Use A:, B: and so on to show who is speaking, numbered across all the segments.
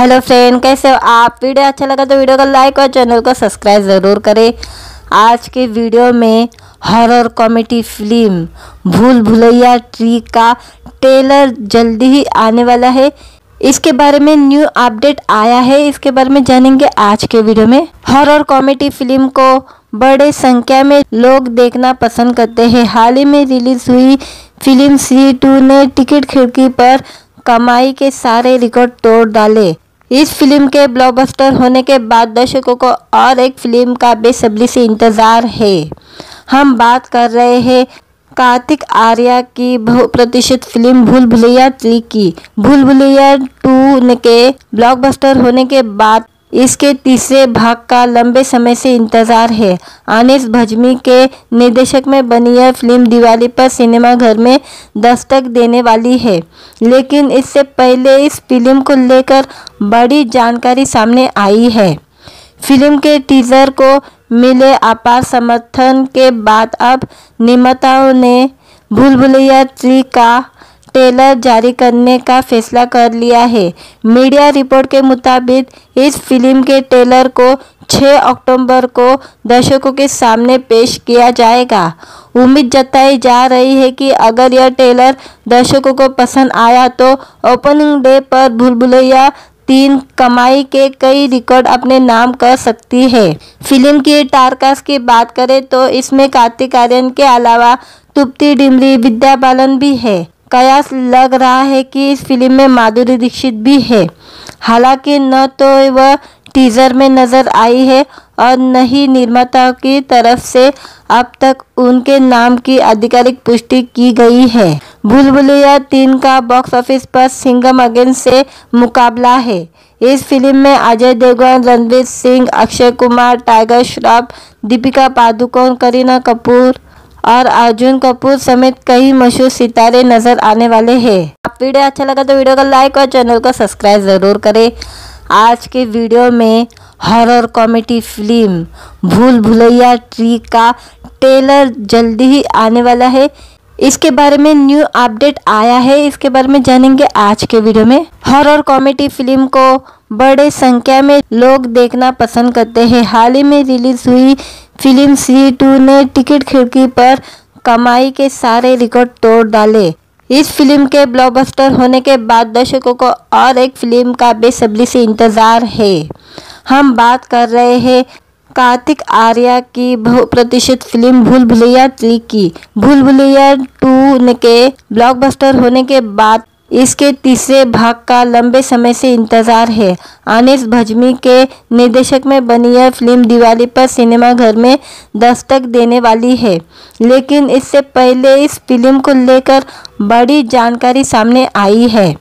A: Hello friend, कैसे हो आप? वीडियो अच्छा लगा तो वीडियो को लाइक और चैनल को सब्सक्राइब ज़रूर करें। आज के वीडियो में हॉरर कॉमेडी फ़िल्म भूल भुलैया ट्री का ट्रेलर जल्दी ही आने वाला है। इसके बारे में न्यू अपडेट आया है। इसके बारे में जानेंगे आज के वीडियो में। हॉरर कॉमेडी फ़िल्म को बड़े संख्या में लोग देखना पसंद करते हैं। हाल ही में रिलीज़ हुई फ़िल्म सी टू ने टिकट खिड़की पर कमाई के सारे रिकॉर्ड तोड़ डाले। इस फ़िल्म के ब्लॉकबस्टर होने के बाद दर्शकों को और एक फ़िल्म का बेसब्री से इंतज़ार है। हम बात कर रहे हैं कार्तिक आर्या की बहुप्रतिशत फ़िल्म भूल भुलैया थ्री की। भूल भुलैया टू के ब्लॉकबस्टर होने के बाद इसके तीसरे भाग का लंबे समय से इंतज़ार है। आनिस भजमी के निर्देशक में बनी यह फ़िल्म दिवाली पर सिनेमाघर में दस्तक देने वाली है। लेकिन इससे पहले इस फ़िल्म को लेकर बड़ी जानकारी सामने आई है। फ़िल्म के टीजर को मिले अपार समर्थन के बाद अब निर्माताओं ने भूल भुलैया थ्री का ट्रेलर जारी करने का फैसला कर लिया है। मीडिया रिपोर्ट के मुताबिक, इस फ़िल्म के ट्रेलर को 6 अक्टूबर को दर्शकों के सामने पेश किया जाएगा। उम्मीद जताई जा रही है कि अगर यह ट्रेलर दर्शकों को पसंद आया तो ओपनिंग डे पर भूलभुलैया तीन कमाई के कई रिकॉर्ड अपने नाम कर सकती है। फ़िल्म की टारकास्ट की बात करें तो इसमें कार्तिक आर्यन के अलावा तुप्ती डिमरी, विद्या बालन भी है। कयास लग रहा है कि इस फ़िल्म में माधुरी दीक्षित भी है। हालाँकि न तो वह टीजर में नज़र आई है और न ही निर्माता की तरफ़ से अब तक उनके नाम की आधिकारिक पुष्टि की गई है। भूल भुलैया तीन का बॉक्स ऑफ़िस पर सिंगम अगेन से मुकाबला है। इस फ़िल्म में अजय देवगन, रणवीर सिंह, अक्षय कुमार, टाइगर श्रॉफ, दीपिका पादुकोण, करीना कपूर और अर्जुन कपूर समेत कई मशहूर सितारे नज़र आने वाले हैं। आप वीडियो अच्छा लगा तो वीडियो को लाइक और चैनल को सब्सक्राइब ज़रूर करें। आज के वीडियो में हॉरर कॉमेडी फ़िल्म भूल भुलैया ट्री का ट्रेलर जल्दी ही आने वाला है। इसके बारे में न्यू अपडेट आया है। इसके बारे में जानेंगे आज के वीडियो में। हॉरर कॉमेडी फ़िल्म को बड़े संख्या में लोग देखना पसंद करते हैं। हाल ही में रिलीज़ हुई फ़िल्म सी टू ने टिकट खिड़की पर कमाई के सारे रिकॉर्ड तोड़ डाले। इस फ़िल्म के ब्लॉकबस्टर होने के बाद दर्शकों को और एक फ़िल्म का बेसब्री से इंतज़ार है। हम बात कर रहे हैं कार्तिक आर्या की बहुप्रतिष्ठित फ़िल्म भूल भुलैया थ्री की। भूल भुलैया टू के ब्लॉकबस्टर होने के बाद इसके तीसरे भाग का लंबे समय से इंतज़ार है। आनिस भजमी के निर्देशक में बनी यह फ़िल्म दिवाली पर सिनेमाघर में दस्तक देने वाली है। लेकिन इससे पहले इस फ़िल्म को लेकर बड़ी जानकारी सामने आई है।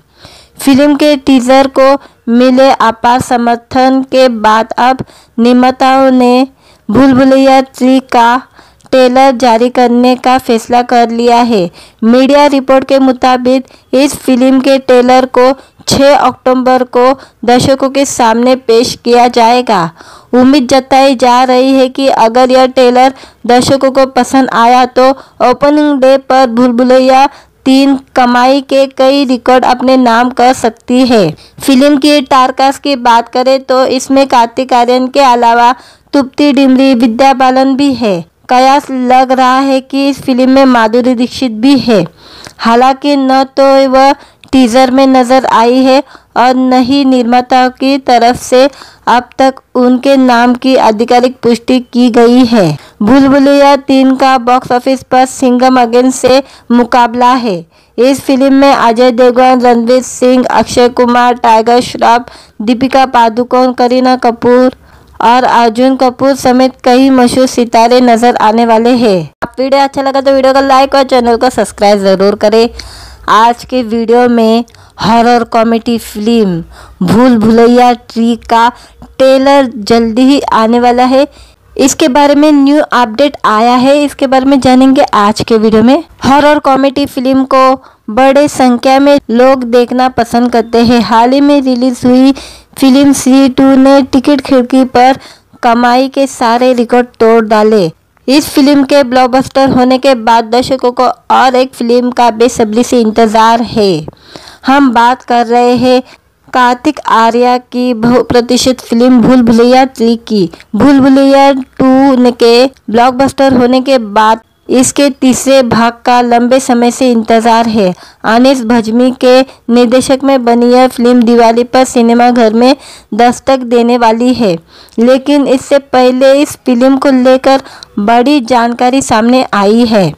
A: फ़िल्म के टीजर को मिले अपार समर्थन के बाद अब निर्माताओं ने भूल भुलैया थ्री का ट्रेलर जारी करने का फैसला कर लिया है। मीडिया रिपोर्ट के मुताबिक, इस फ़िल्म के ट्रेलर को 6 अक्टूबर को दर्शकों के सामने पेश किया जाएगा। उम्मीद जताई जा रही है कि अगर यह ट्रेलर दर्शकों को पसंद आया तो ओपनिंग डे पर भूलभुलैया तीन कमाई के कई रिकॉर्ड अपने नाम कर सकती है। फ़िल्म की टारकास्ट की बात करें तो इसमें कार्तिक आर्यन के अलावा तुप्ती डिमरी, विद्या बालन भी है। कयास लग रहा है कि इस फ़िल्म में माधुरी दीक्षित भी है। हालाँकि न तो वह टीजर में नज़र आई है और न ही निर्माता की तरफ़ से अब तक उनके नाम की आधिकारिक पुष्टि की गई है। भूल भुलैया तीन का बॉक्स ऑफ़िस पर सिंगम अगेन से मुकाबला है। इस फ़िल्म में अजय देवगन, रणवीर सिंह, अक्षय कुमार, टाइगर श्रॉफ, दीपिका पादुकोण, करीना कपूर और अर्जुन कपूर समेत कई मशहूर सितारे नज़र आने वाले हैं। आप वीडियो अच्छा लगा तो वीडियो को लाइक और चैनल को सब्सक्राइब ज़रूर करें। आज के वीडियो में हॉरर कॉमेडी फ़िल्म भूल भुलैया ट्री का ट्रेलर जल्दी ही आने वाला है। इसके बारे में न्यू अपडेट आया है। इसके बारे में जानेंगे आज के वीडियो में। हॉरर कॉमेडी फ़िल्म को बड़े संख्या में लोग देखना पसंद करते हैं। हाल ही में रिलीज़ हुई फ़िल्म सी टू ने टिकट खिड़की पर कमाई के सारे रिकॉर्ड तोड़ डाले। इस फ़िल्म के ब्लॉकबस्टर होने के बाद दर्शकों को और एक फ़िल्म का बेसब्री से इंतज़ार है। हम बात कर रहे हैं कार्तिक आर्या की बहुप्रतीक्षित फ़िल्म भूल भुलैया थ्री की। भूल भुलैया टू के ब्लॉकबस्टर होने के बाद इसके तीसरे भाग का लंबे समय से इंतज़ार है। आनिस भजमी के निर्देशक में बनी यह फ़िल्म दिवाली पर सिनेमाघर में दस्तक देने वाली है। लेकिन इससे पहले इस फ़िल्म को लेकर बड़ी जानकारी सामने आई है।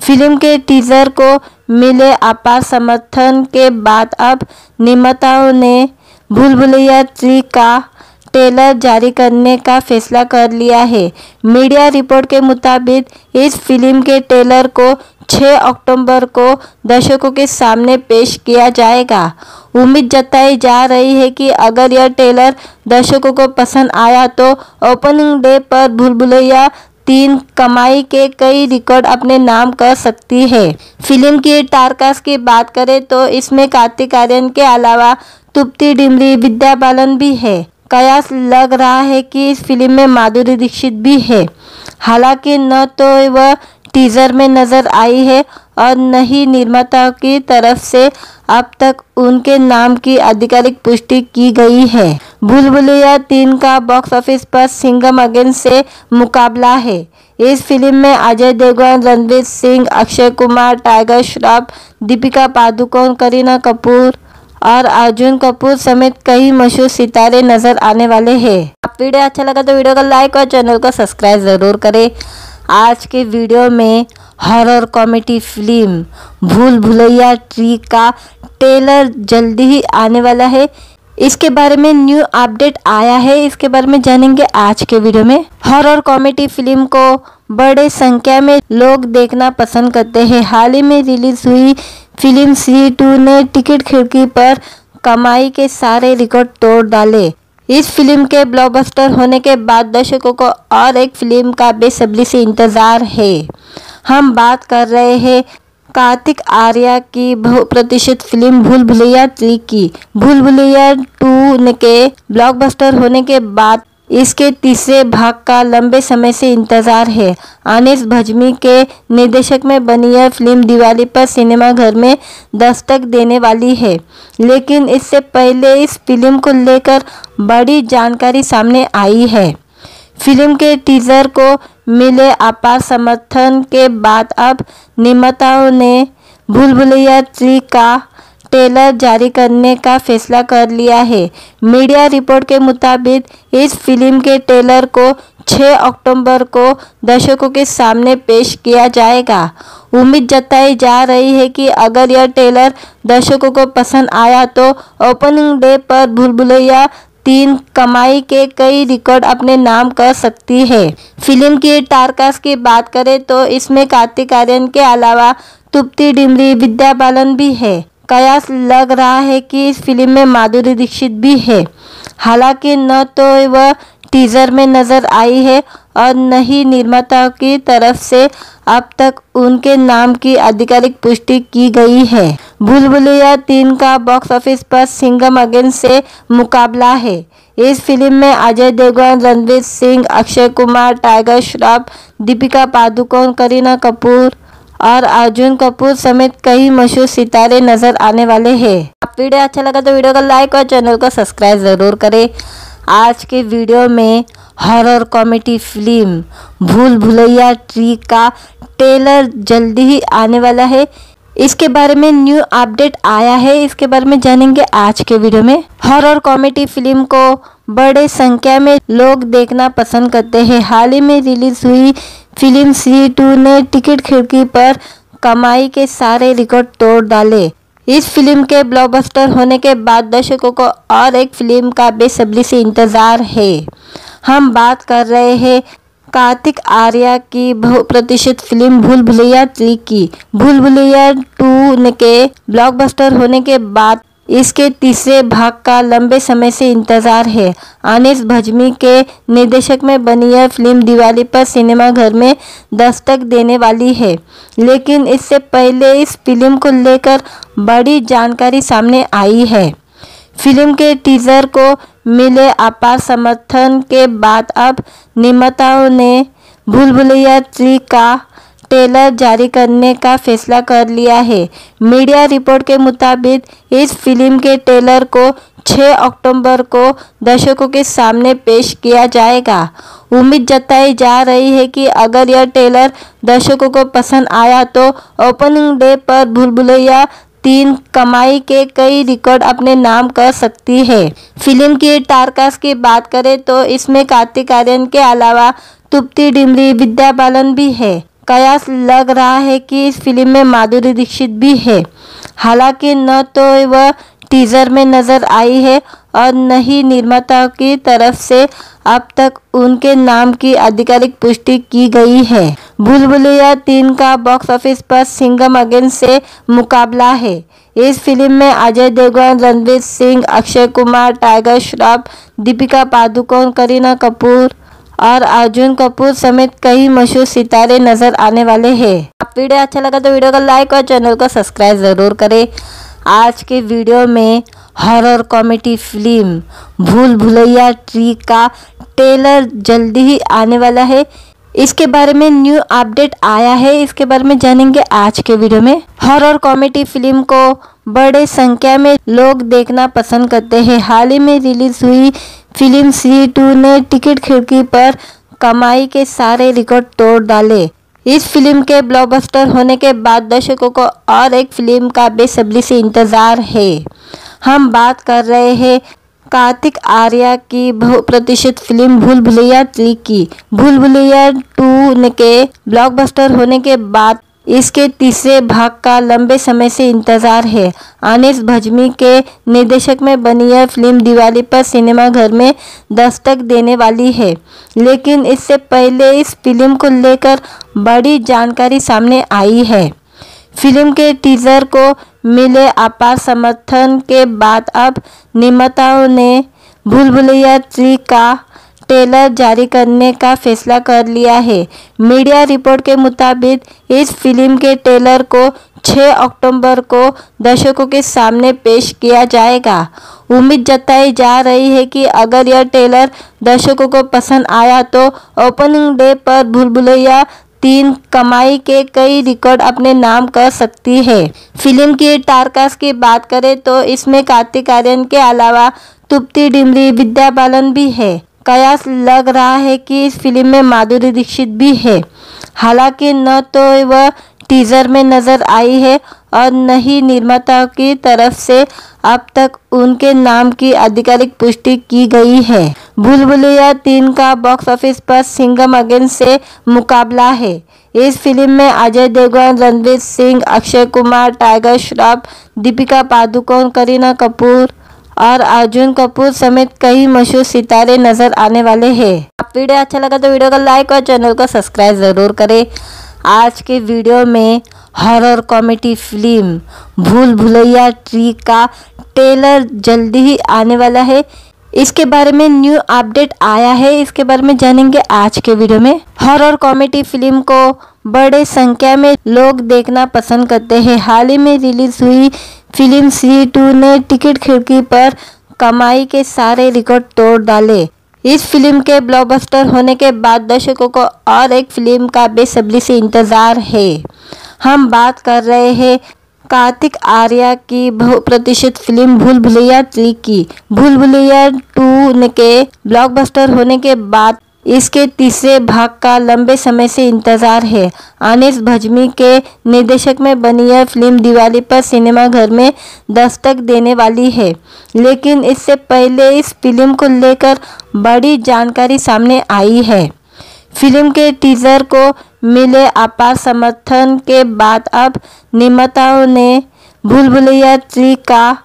A: फ़िल्म के टीजर को मिले अपार समर्थन के बाद अब निर्माताओं ने भूल भुलैया थ्री का टेलर जारी करने का फैसला कर लिया है। मीडिया रिपोर्ट के मुताबिक, इस फ़िल्म के टेलर को 6 अक्टूबर को दर्शकों के सामने पेश किया जाएगा। उम्मीद जताई जा रही है कि अगर यह टेलर दर्शकों को पसंद आया तो ओपनिंग डे पर भूलभुलैया तीन कमाई के कई रिकॉर्ड अपने नाम कर सकती है। फ़िल्म की टारकास्ट की बात करें तो इसमें कार्तिक आर्यन के अलावा तुप्ती डिमरी, विद्या बालन भी है। कयास लग रहा है कि इस फ़िल्म में माधुरी दीक्षित भी है। हालाँकि न तो वह टीजर में नज़र आई है और न ही निर्माता की तरफ़ से अब तक उनके नाम की आधिकारिक पुष्टि की गई है। भूल भुलैया तीन का बॉक्स ऑफ़िस पर सिंगम अगेन से मुकाबला है। इस फ़िल्म में अजय देवगन, रणवीर सिंह, अक्षय कुमार, टाइगर श्रॉफ, दीपिका पादुकोण, करीना कपूर और अर्जुन कपूर समेत कई मशहूर सितारे नज़र आने वाले हैं। आप वीडियो अच्छा लगा तो वीडियो को लाइक और चैनल को सब्सक्राइब ज़रूर करें। आज के वीडियो में हॉरर कॉमेडी फ़िल्म भूल भुलैया ट्री का ट्रेलर जल्दी ही आने वाला है। इसके बारे में न्यू अपडेट आया है। इसके बारे में जानेंगे आज के वीडियो में। हॉरर कॉमेडी फ़िल्म को बड़े संख्या में लोग देखना पसंद करते हैं। हाल ही में रिलीज़ हुई फ़िल्म सी टू ने टिकट खिड़की पर कमाई के सारे रिकॉर्ड तोड़ डाले। इस फ़िल्म के ब्लॉकबस्टर होने के बाद दर्शकों को और एक फ़िल्म का बेसब्री से इंतज़ार है। हम बात कर रहे हैं कार्तिक आर्या की बहुप्रतीक्षित फ़िल्म भूल भुलैया थ्री की। भूल भुलैया टू के ब्लॉकबस्टर होने के बाद इसके तीसरे भाग का लंबे समय से इंतज़ार है। आनिस भजमी के निर्देशक में बनी यह फ़िल्म दिवाली पर सिनेमाघर में दस्तक देने वाली है। लेकिन इससे पहले इस फ़िल्म को लेकर बड़ी जानकारी सामने आई है। फ़िल्म के टीजर को मिले अपार समर्थन के बाद अब निर्माताओं ने भूल भुलैया थ्री का टेलर जारी करने का फैसला कर लिया है। मीडिया रिपोर्ट के मुताबिक, इस फ़िल्म के टेलर को 6 अक्टूबर को दर्शकों के सामने पेश किया जाएगा। उम्मीद जताई जा रही है कि अगर यह टेलर दर्शकों को पसंद आया तो ओपनिंग डे पर भूल भुलैया तीन कमाई के कई रिकॉर्ड अपने नाम कर सकती है। फ़िल्म की टारकास्ट की बात करें तो इसमें कार्तिक आर्यन के अलावा तुप्ती डिमरी, विद्या बालन भी है। कयास लग रहा है कि इस फ़िल्म में माधुरी दीक्षित भी है। हालाँकि न तो वह टीजर में नज़र आई है और न ही निर्माता की तरफ़ से अब तक उनके नाम की आधिकारिक पुष्टि की गई है। भूल भुलैया तीन का बॉक्स ऑफ़िस पर सिंगम अगेन से मुकाबला है। इस फ़िल्म में अजय देवगन, रणवीर सिंह, अक्षय कुमार, टाइगर श्रॉफ, दीपिका पादुकोण, करीना कपूर और अर्जुन कपूर समेत कई मशहूर सितारे नज़र आने वाले हैं। आप वीडियो अच्छा लगा तो वीडियो को लाइक और चैनल को सब्सक्राइब ज़रूर करें। आज के वीडियो में हॉरर कॉमेडी फ़िल्म भूल भुलैया ट्री का ट्रेलर जल्दी ही आने वाला है। इसके बारे में न्यू अपडेट आया है। इसके बारे में जानेंगे आज के वीडियो में। हॉरर कॉमेडी फ़िल्म को बड़े संख्या में लोग देखना पसंद करते हैं। हाल ही में रिलीज़ हुई फ़िल्म सी टू ने टिकट खिड़की पर कमाई के सारे रिकॉर्ड तोड़ डाले। इस फ़िल्म के ब्लॉकबस्टर होने के बाद दर्शकों को और एक फ़िल्म का बेसब्री से इंतज़ार है। हम बात कर रहे हैं कार्तिक आर्या की बहुप्रतीक्षित फ़िल्म भूल भुलैया थ्री की भूल भुलैया टू के ब्लॉकबस्टर होने के बाद इसके तीसरे भाग का लंबे समय से इंतज़ार है। अनिस भजमी के निर्देशक में बनी यह फ़िल्म दिवाली पर सिनेमाघर में दस्तक देने वाली है। लेकिन इससे पहले इस फ़िल्म को लेकर बड़ी जानकारी सामने आई है। फ़िल्म के टीजर को मिले अपार समर्थन के बाद अब निर्माताओं ने भूल भुलैया थ्री का टेलर जारी करने का फैसला कर लिया है। मीडिया रिपोर्ट के मुताबिक, इस फ़िल्म के टेलर को 6 अक्टूबर को दर्शकों के सामने पेश किया जाएगा। उम्मीद जताई जा रही है कि अगर यह टेलर दर्शकों को पसंद आया तो ओपनिंग डे पर भूल भुलैया तीन कमाई के कई रिकॉर्ड अपने नाम कर सकती है। फ़िल्म की टारकास्ट की बात करें तो इसमें कार्तिक आर्यन के अलावा तुप्ती डिमरी, विद्या बालन भी है। कयास लग रहा है कि इस फ़िल्म में माधुरी दीक्षित भी है। हालाँकि न तो वह टीजर में नज़र आई है और न ही निर्माता की तरफ़ से अब तक उनके नाम की आधिकारिक पुष्टि की गई है। भूल भुलैया तीन का बॉक्स ऑफ़िस पर सिंगम अगेन से मुकाबला है। इस फ़िल्म में अजय देवगन, रणवीर सिंह, अक्षय कुमार, टाइगर श्रॉफ, दीपिका पादुकोण, करीना कपूर और अर्जुन कपूर समेत कई मशहूर सितारे नज़र आने वाले हैं। आप वीडियो अच्छा लगा तो वीडियो को लाइक और चैनल को सब्सक्राइब ज़रूर करें। आज के वीडियो में हॉरर कॉमेडी फ़िल्म भूल भुलैया ट्री का ट्रेलर जल्दी ही आने वाला है। इसके बारे में न्यू अपडेट आया है। इसके बारे में जानेंगे आज के वीडियो में। हॉरर कॉमेडी फ़िल्म को बड़े संख्या में लोग देखना पसंद करते हैं। हाल ही में रिलीज़ हुई फ़िल्म सी टू ने टिकट खिड़की पर कमाई के सारे रिकॉर्ड तोड़ डाले। इस फ़िल्म के ब्लॉकबस्टर होने के बाद दर्शकों को और एक फ़िल्म का बेसब्री से इंतज़ार है। हम बात कर रहे हैं कार्तिक आर्या की बहुप्रतिष्ठित फ़िल्म भूल भुलैया थ्री की। भूल भुलैया टू के ब्लॉकबस्टर होने के बाद इसके तीसरे भाग का लंबे समय से इंतज़ार है। आनिस भजमी के निर्देशक में बनी यह फ़िल्म दिवाली पर सिनेमाघर में दस्तक देने वाली है। लेकिन इससे पहले इस फ़िल्म को लेकर बड़ी जानकारी सामने आई है। फ़िल्म के टीजर को मिले अपार समर्थन के बाद अब निर्माताओं ने भूल भुलैया थ्री का ट्रेलर जारी करने का फैसला कर लिया है। मीडिया रिपोर्ट के मुताबिक, इस फ़िल्म के ट्रेलर को 6 अक्टूबर को दर्शकों के सामने पेश किया जाएगा। उम्मीद जताई जा रही है कि अगर यह ट्रेलर दर्शकों को पसंद आया तो ओपनिंग डे पर भूलभुलैया तीन कमाई के कई रिकॉर्ड अपने नाम कर सकती है। फ़िल्म की टारकास्ट की बात करें तो इसमें कार्तिक आर्यन के अलावा तुप्ती डिमरी, विद्या बालन भी है। कयास लग रहा है कि इस फ़िल्म में माधुरी दीक्षित भी है। हालाँकि न तो वह टीजर में नज़र आई है और न ही निर्माता की तरफ़ से अब तक उनके नाम की आधिकारिक पुष्टि की गई है। भूल भुलैया तीन का बॉक्स ऑफ़िस पर सिंगम अगेन से मुकाबला है। इस फ़िल्म में अजय देवगन, रणवीर सिंह, अक्षय कुमार, टाइगर श्रॉफ, दीपिका पादुकोण, करीना कपूर और अर्जुन कपूर समेत कई मशहूर सितारे नज़र आने वाले हैं। आप वीडियो अच्छा लगा तो वीडियो को लाइक और चैनल को सब्सक्राइब ज़रूर करें। आज के वीडियो में हॉरर कॉमेडी फ़िल्म भूल भुलैया ट्री का ट्रेलर जल्दी ही आने वाला है। इसके बारे में न्यू अपडेट आया है। इसके बारे में जानेंगे आज के वीडियो में। हॉरर कॉमेडी फ़िल्म को बड़े संख्या में लोग देखना पसंद करते हैं। हाल ही में रिलीज़ हुई फ़िल्म सी टू ने टिकट खिड़की पर कमाई के सारे रिकॉर्ड तोड़ डाले। इस फ़िल्म के ब्लॉकबस्टर होने के बाद दर्शकों को और एक फ़िल्म का बेसब्री से इंतज़ार है। हम बात कर रहे हैं कार्तिक आर्या की बहुप्रतिष्ठित फ़िल्म भूल भुलैया थ्री की। भूल भुलैया टू के ब्लॉकबस्टर होने के बाद इसके तीसरे भाग का लंबे समय से इंतज़ार है। आनिस भजमी के निर्देशक में बनी यह फ़िल्म दिवाली पर सिनेमाघर में दस्तक देने वाली है। लेकिन इससे पहले इस फ़िल्म को लेकर बड़ी जानकारी सामने आई है। फ़िल्म के टीजर को मिले अपार समर्थन के बाद अब निर्माताओं ने भूल भुलैया थ्री का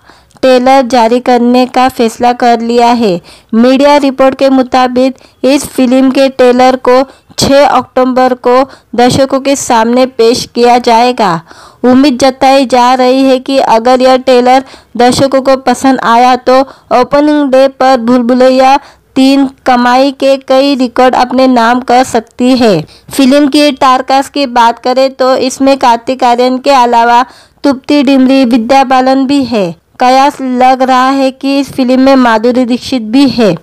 A: ट्रेलर जारी करने का फैसला कर लिया है। मीडिया रिपोर्ट के मुताबिक, इस फ़िल्म के ट्रेलर को 6 अक्टूबर को दर्शकों के सामने पेश किया जाएगा। उम्मीद जताई जा रही है कि अगर यह ट्रेलर दर्शकों को पसंद आया तो ओपनिंग डे पर भूलभुलैया तीन कमाई के कई रिकॉर्ड अपने नाम कर सकती है। फ़िल्म की टारकास्ट की बात करें तो इसमें कार्तिक आर्यन के अलावा तुप्ती डिमरी, विद्या बालन भी है। कयास लग रहा है कि इस फ़िल्म में माधुरी दीक्षित भी है।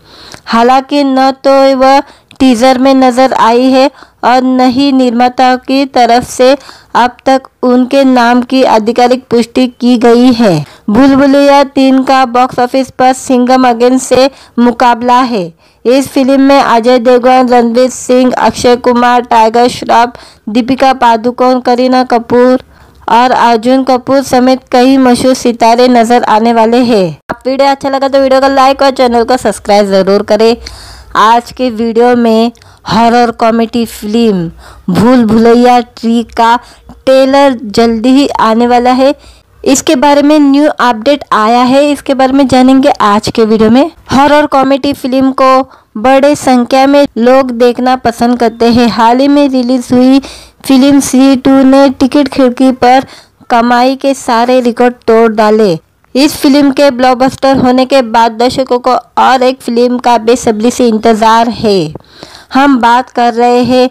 A: हालाँकि न तो वह टीजर में नज़र आई है और न ही निर्माता की तरफ़ से अब तक उनके नाम की आधिकारिक पुष्टि की गई है। भूल भुलैया तीन का बॉक्स ऑफ़िस पर सिंगम अगेन से मुकाबला है। इस फ़िल्म में अजय देवगन, रणवीर सिंह, अक्षय कुमार, टाइगर श्रॉफ, दीपिका पादुकोण, करीना कपूर और अर्जुन कपूर समेत कई मशहूर सितारे नज़र आने वाले हैं। आप वीडियो अच्छा लगा तो वीडियो को लाइक और चैनल को सब्सक्राइब ज़रूर करें। आज के वीडियो में हॉरर कॉमेडी फ़िल्म भूल भुलैया ट्री का ट्रेलर जल्दी ही आने वाला है। इसके बारे में न्यू अपडेट आया है। इसके बारे में जानेंगे आज के वीडियो में। हॉरर कॉमेडी फ़िल्म को बड़े संख्या में लोग देखना पसंद करते हैं। हाल ही में रिलीज़ हुई फ़िल्म सी टू ने टिकट खिड़की पर कमाई के सारे रिकॉर्ड तोड़ डाले। इस फ़िल्म के ब्लॉकबस्टर होने के बाद दर्शकों को और एक फ़िल्म का बेसब्री से इंतज़ार है। हम बात कर रहे हैं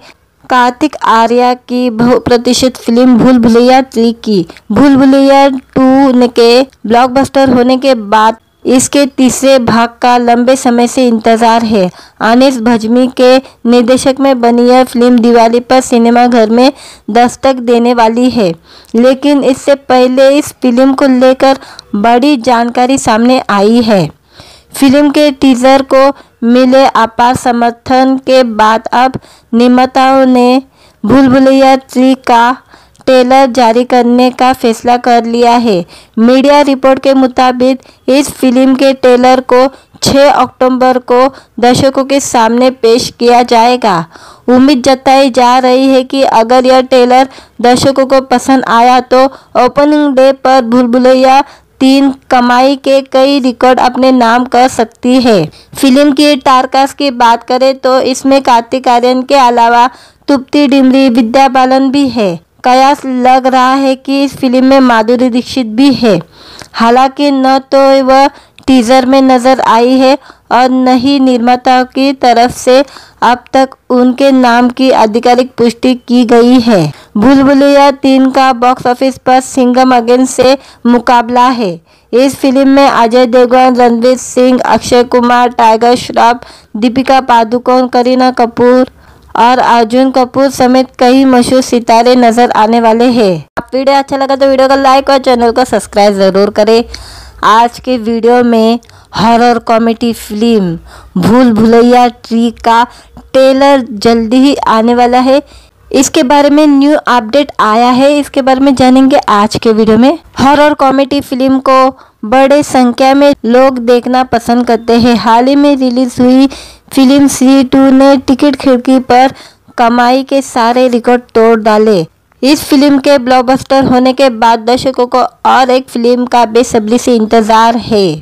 A: कार्तिक आर्या की बहुप्रतिष्ठित फ़िल्म भूल भुलैया थ्री की। भूल भुलैया टू के ब्लॉकबस्टर होने के बाद इसके तीसरे भाग का लंबे समय से इंतज़ार है। आनिस भजमी के निर्देशक में बनी यह फ़िल्म दिवाली पर सिनेमाघर में दस्तक देने वाली है। लेकिन इससे पहले इस फ़िल्म को लेकर बड़ी जानकारी सामने आई है। फ़िल्म के टीजर को मिले अपार समर्थन के बाद अब निर्माताओं ने भूल भुलैया थ्री का ट्रेलर जारी करने का फैसला कर लिया है। मीडिया रिपोर्ट के मुताबिक, इस फ़िल्म के ट्रेलर को 6 अक्टूबर को दर्शकों के सामने पेश किया जाएगा। उम्मीद जताई जा रही है कि अगर यह ट्रेलर दर्शकों को पसंद आया तो ओपनिंग डे पर भूलभुलैया तीन कमाई के कई रिकॉर्ड अपने नाम कर सकती है। फ़िल्म की टारकास्ट की बात करें तो इसमें कार्तिक आर्यन के अलावा तुप्ती डिमरी, विद्या बालन भी है। कयास लग रहा है कि इस फ़िल्म में माधुरी दीक्षित भी है। हालाँकि न तो वह टीजर में नज़र आई है और न ही निर्माता की तरफ़ से अब तक उनके नाम की आधिकारिक पुष्टि की गई है। भूल भुलैया तीन का बॉक्स ऑफ़िस पर सिंगम अगेन से मुकाबला है। इस फ़िल्म में अजय देवगन, रणवीर सिंह, अक्षय कुमार, टाइगर श्रॉफ, दीपिका पादुकोण, करीना कपूर और अर्जुन कपूर समेत कई मशहूर सितारे नज़र आने वाले हैं। आप वीडियो अच्छा लगा तो वीडियो को लाइक और चैनल को सब्सक्राइब ज़रूर करें। आज के वीडियो में हॉरर कॉमेडी फ़िल्म भूल भुलैया ट्री का ट्रेलर जल्दी ही आने वाला है। इसके बारे में न्यू अपडेट आया है। इसके बारे में जानेंगे आज के वीडियो में। हॉरर कॉमेडी फ़िल्म को बड़े संख्या में लोग देखना पसंद करते हैं। हाल ही में रिलीज़ हुई फ़िल्म सी टू ने टिकट खिड़की पर कमाई के सारे रिकॉर्ड तोड़ डाले। इस फ़िल्म के ब्लॉकबस्टर होने के बाद दर्शकों को और एक फ़िल्म का बेसब्री से इंतज़ार है।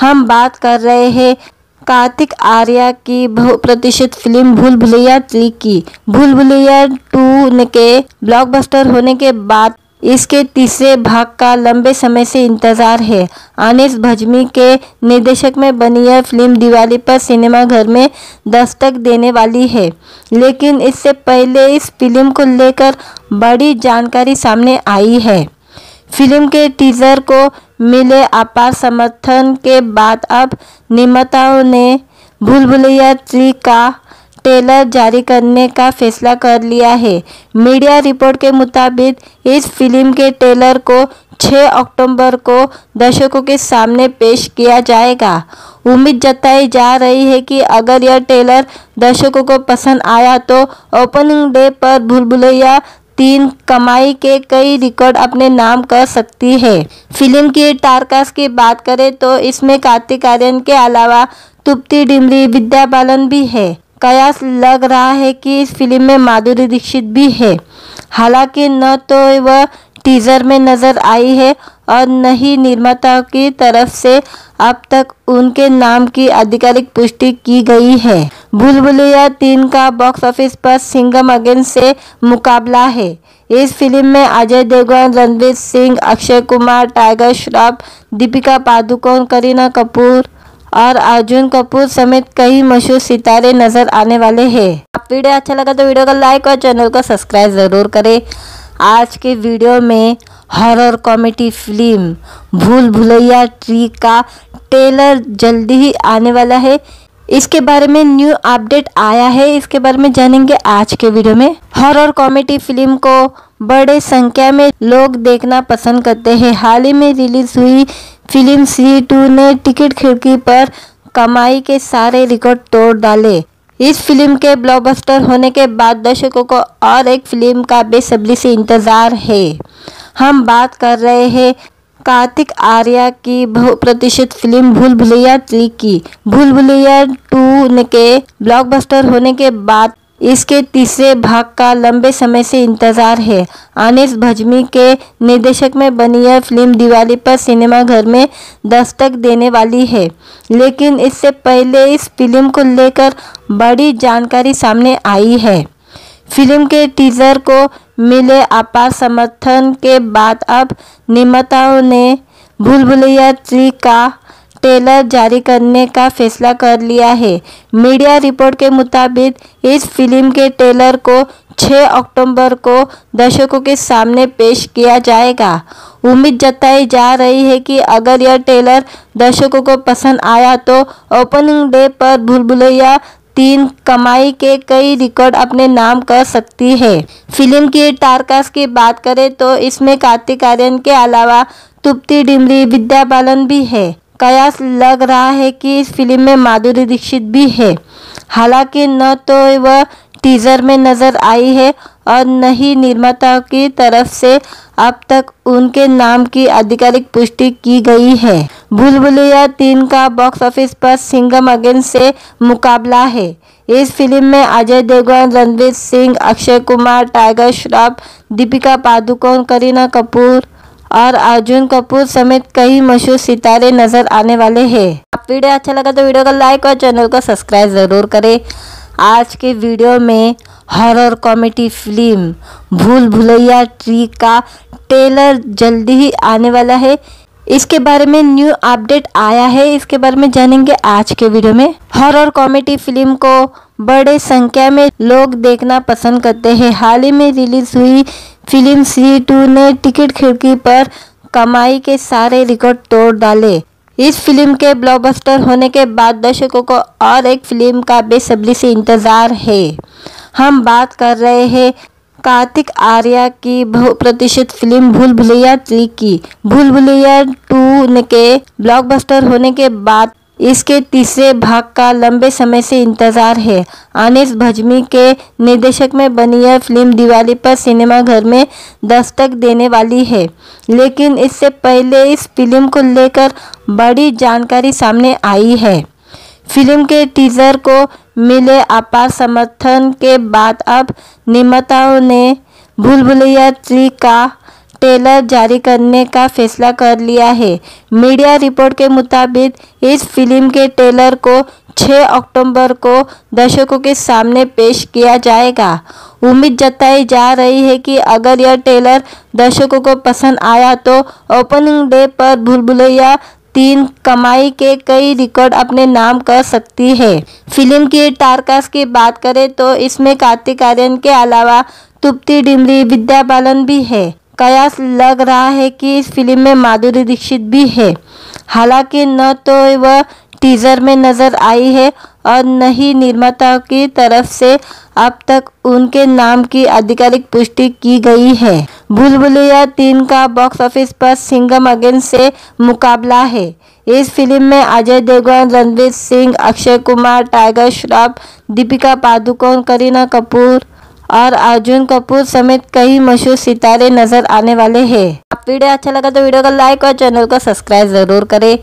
A: हम बात कर रहे हैं कार्तिक आर्या की बहुप्रतिष्ठित फ़िल्म भूल भुलैया थ्री की। भूल भुलैया टू के ब्लॉकबस्टर होने के बाद इसके तीसरे भाग का लंबे समय से इंतज़ार है। आनिस भजमी के निर्देशक में बनी यह फ़िल्म दिवाली पर सिनेमाघर में दस्तक देने वाली है। लेकिन इससे पहले इस फ़िल्म को लेकर बड़ी जानकारी सामने आई है। फ़िल्म के टीजर को मिले अपार समर्थन के बाद अब निर्माताओं ने भूल भुलैया थ्री का ट्रेलर जारी करने का फैसला कर लिया है। मीडिया रिपोर्ट के मुताबिक, इस फ़िल्म के ट्रेलर को 6 अक्टूबर को दर्शकों के सामने पेश किया जाएगा। उम्मीद जताई जा रही है कि अगर यह ट्रेलर दर्शकों को पसंद आया तो ओपनिंग डे पर भूलभुलैया तीन कमाई के कई रिकॉर्ड अपने नाम कर सकती है। फ़िल्म की टारकास्ट की बात करें तो इसमें कार्तिक आर्यन के अलावा तुप्ती डिमरी, विद्या बालन भी है। कयास लग रहा है कि इस फ़िल्म में माधुरी दीक्षित भी है। हालाँकि न तो वह टीजर में नज़र आई है और न ही निर्माता की तरफ़ से अब तक उनके नाम की आधिकारिक पुष्टि की गई है। भूल भुलैया तीन का बॉक्स ऑफ़िस पर सिंगम अगेन से मुकाबला है। इस फ़िल्म में अजय देवगन, रणवीर सिंह, अक्षय कुमार, टाइगर श्रॉफ, दीपिका पादुकोण, करीना कपूर और अर्जुन कपूर समेत कई मशहूर सितारे नज़र आने वाले हैं। आप वीडियो अच्छा लगा तो वीडियो को लाइक और चैनल को सब्सक्राइब ज़रूर करें। आज के वीडियो में हॉरर कॉमेडी फ़िल्म भूल भुलैया ट्री का ट्रेलर जल्दी ही आने वाला है। इसके बारे में न्यू अपडेट आया है। इसके बारे में जानेंगे आज के वीडियो में। हॉरर कॉमेडी फ़िल्म को बड़े संख्या में लोग देखना पसंद करते हैं। हाल ही में रिलीज़ हुई फ़िल्म सी टू ने टिकट खिड़की पर कमाई के सारे रिकॉर्ड तोड़ डाले। इस फ़िल्म के ब्लॉकबस्टर होने के बाद दर्शकों को और एक फ़िल्म का बेसब्री से इंतज़ार है। हम बात कर रहे हैं कार्तिक आर्या की बहुप्रतिष्ठित फ़िल्म भूल भुलैया थ्री की। भूल भुलैया टू के ब्लॉकबस्टर होने के बाद इसके तीसरे भाग का लंबे समय से इंतज़ार है। आनिस भजमी के निर्देशक में बनी यह फ़िल्म दिवाली पर सिनेमाघर में दस्तक देने वाली है। लेकिन इससे पहले इस फ़िल्म को लेकर बड़ी जानकारी सामने आई है। फ़िल्म के टीजर को मिले अपार समर्थन के बाद अब निर्माताओं ने भूल भुलैया थ्री का ट्रेलर जारी करने का फैसला कर लिया है। मीडिया रिपोर्ट के मुताबिक, इस फ़िल्म के ट्रेलर को 6 अक्टूबर को दर्शकों के सामने पेश किया जाएगा। उम्मीद जताई जा रही है कि अगर यह ट्रेलर दर्शकों को पसंद आया तो ओपनिंग डे पर भूलभुलैया तीन कमाई के कई रिकॉर्ड अपने नाम कर सकती है। फ़िल्म की टारकास्ट की बात करें तो इसमें कार्तिक आर्यन के अलावा तुप्ती डिमरी, विद्या बालन भी है। कयास लग रहा है कि इस फ़िल्म में माधुरी दीक्षित भी है। हालाँकि न तो वह टीजर में नज़र आई है और न ही निर्माता की तरफ़ से अब तक उनके नाम की आधिकारिक पुष्टि की गई है। भूल भुलैया तीन का बॉक्स ऑफ़िस पर सिंगम अगेन से मुकाबला है। इस फ़िल्म में अजय देवगन, रणवीर सिंह, अक्षय कुमार, टाइगर श्रॉफ, दीपिका पादुकोण, करीना कपूर और अर्जुन कपूर समेत कई मशहूर सितारे नज़र आने वाले हैं। आप वीडियो अच्छा लगा तो वीडियो को लाइक और चैनल को सब्सक्राइब ज़रूर करें। आज के वीडियो में हॉरर कॉमेडी फ़िल्म भूल भुलैया ट्री का ट्रेलर जल्दी ही आने वाला है। इसके बारे में न्यू अपडेट आया है। इसके बारे में जानेंगे आज के वीडियो में। हॉरर कॉमेडी फ़िल्म को बड़े संख्या में लोग देखना पसंद करते हैं। हाल ही में रिलीज़ हुई फ़िल्म सी टू ने टिकट खिड़की पर कमाई के सारे रिकॉर्ड तोड़ डाले। इस फ़िल्म के ब्लॉकबस्टर होने के बाद दर्शकों को और एक फ़िल्म का बेसब्री से इंतज़ार है। हम बात कर रहे हैं कार्तिक आर्या की बहुप्रतिष्ठित फ़िल्म भूल भुलैया थ्री की। भूल भुलैया टू के ब्लॉकबस्टर होने के बाद इसके तीसरे भाग का लंबे समय से इंतज़ार है। आनिस भजमी के निर्देशक में बनी यह फ़िल्म दिवाली पर सिनेमाघर में दस्तक देने वाली है। लेकिन इससे पहले इस फ़िल्म को लेकर बड़ी जानकारी सामने आई है। फ़िल्म के टीजर को मिले अपार समर्थन के बाद अब निर्माताओं ने भूल भुलैया थ्री का ट्रेलर जारी करने का फैसला कर लिया है। मीडिया रिपोर्ट के मुताबिक, इस फ़िल्म के ट्रेलर को 6 अक्टूबर को दर्शकों के सामने पेश किया जाएगा। उम्मीद जताई जा रही है कि अगर यह ट्रेलर दर्शकों को पसंद आया तो ओपनिंग डे पर भूल भुलैया तीन कमाई के कई रिकॉर्ड अपने नाम कर सकती है। फ़िल्म की टारकास्ट की बात करें तो इसमें कार्तिक आर्यन के अलावा तुप्ती डिमरी, विद्या बालन भी है। कयास लग रहा है कि इस फ़िल्म में माधुरी दीक्षित भी है। हालाँकि न तो वह टीजर में नज़र आई है और न ही निर्माता की तरफ़ से अब तक उनके नाम की आधिकारिक पुष्टि की गई है। भूल भुलैया तीन का बॉक्स ऑफ़िस पर सिंगम अगेन से मुकाबला है। इस फ़िल्म में अजय देवगन, रणवीर सिंह, अक्षय कुमार, टाइगर श्रॉफ, दीपिका पादुकोण, करीना कपूर और अर्जुन कपूर समेत कई मशहूर सितारे नज़र आने वाले हैं। आप वीडियो अच्छा लगा तो वीडियो को लाइक और चैनल को सब्सक्राइब ज़रूर करें।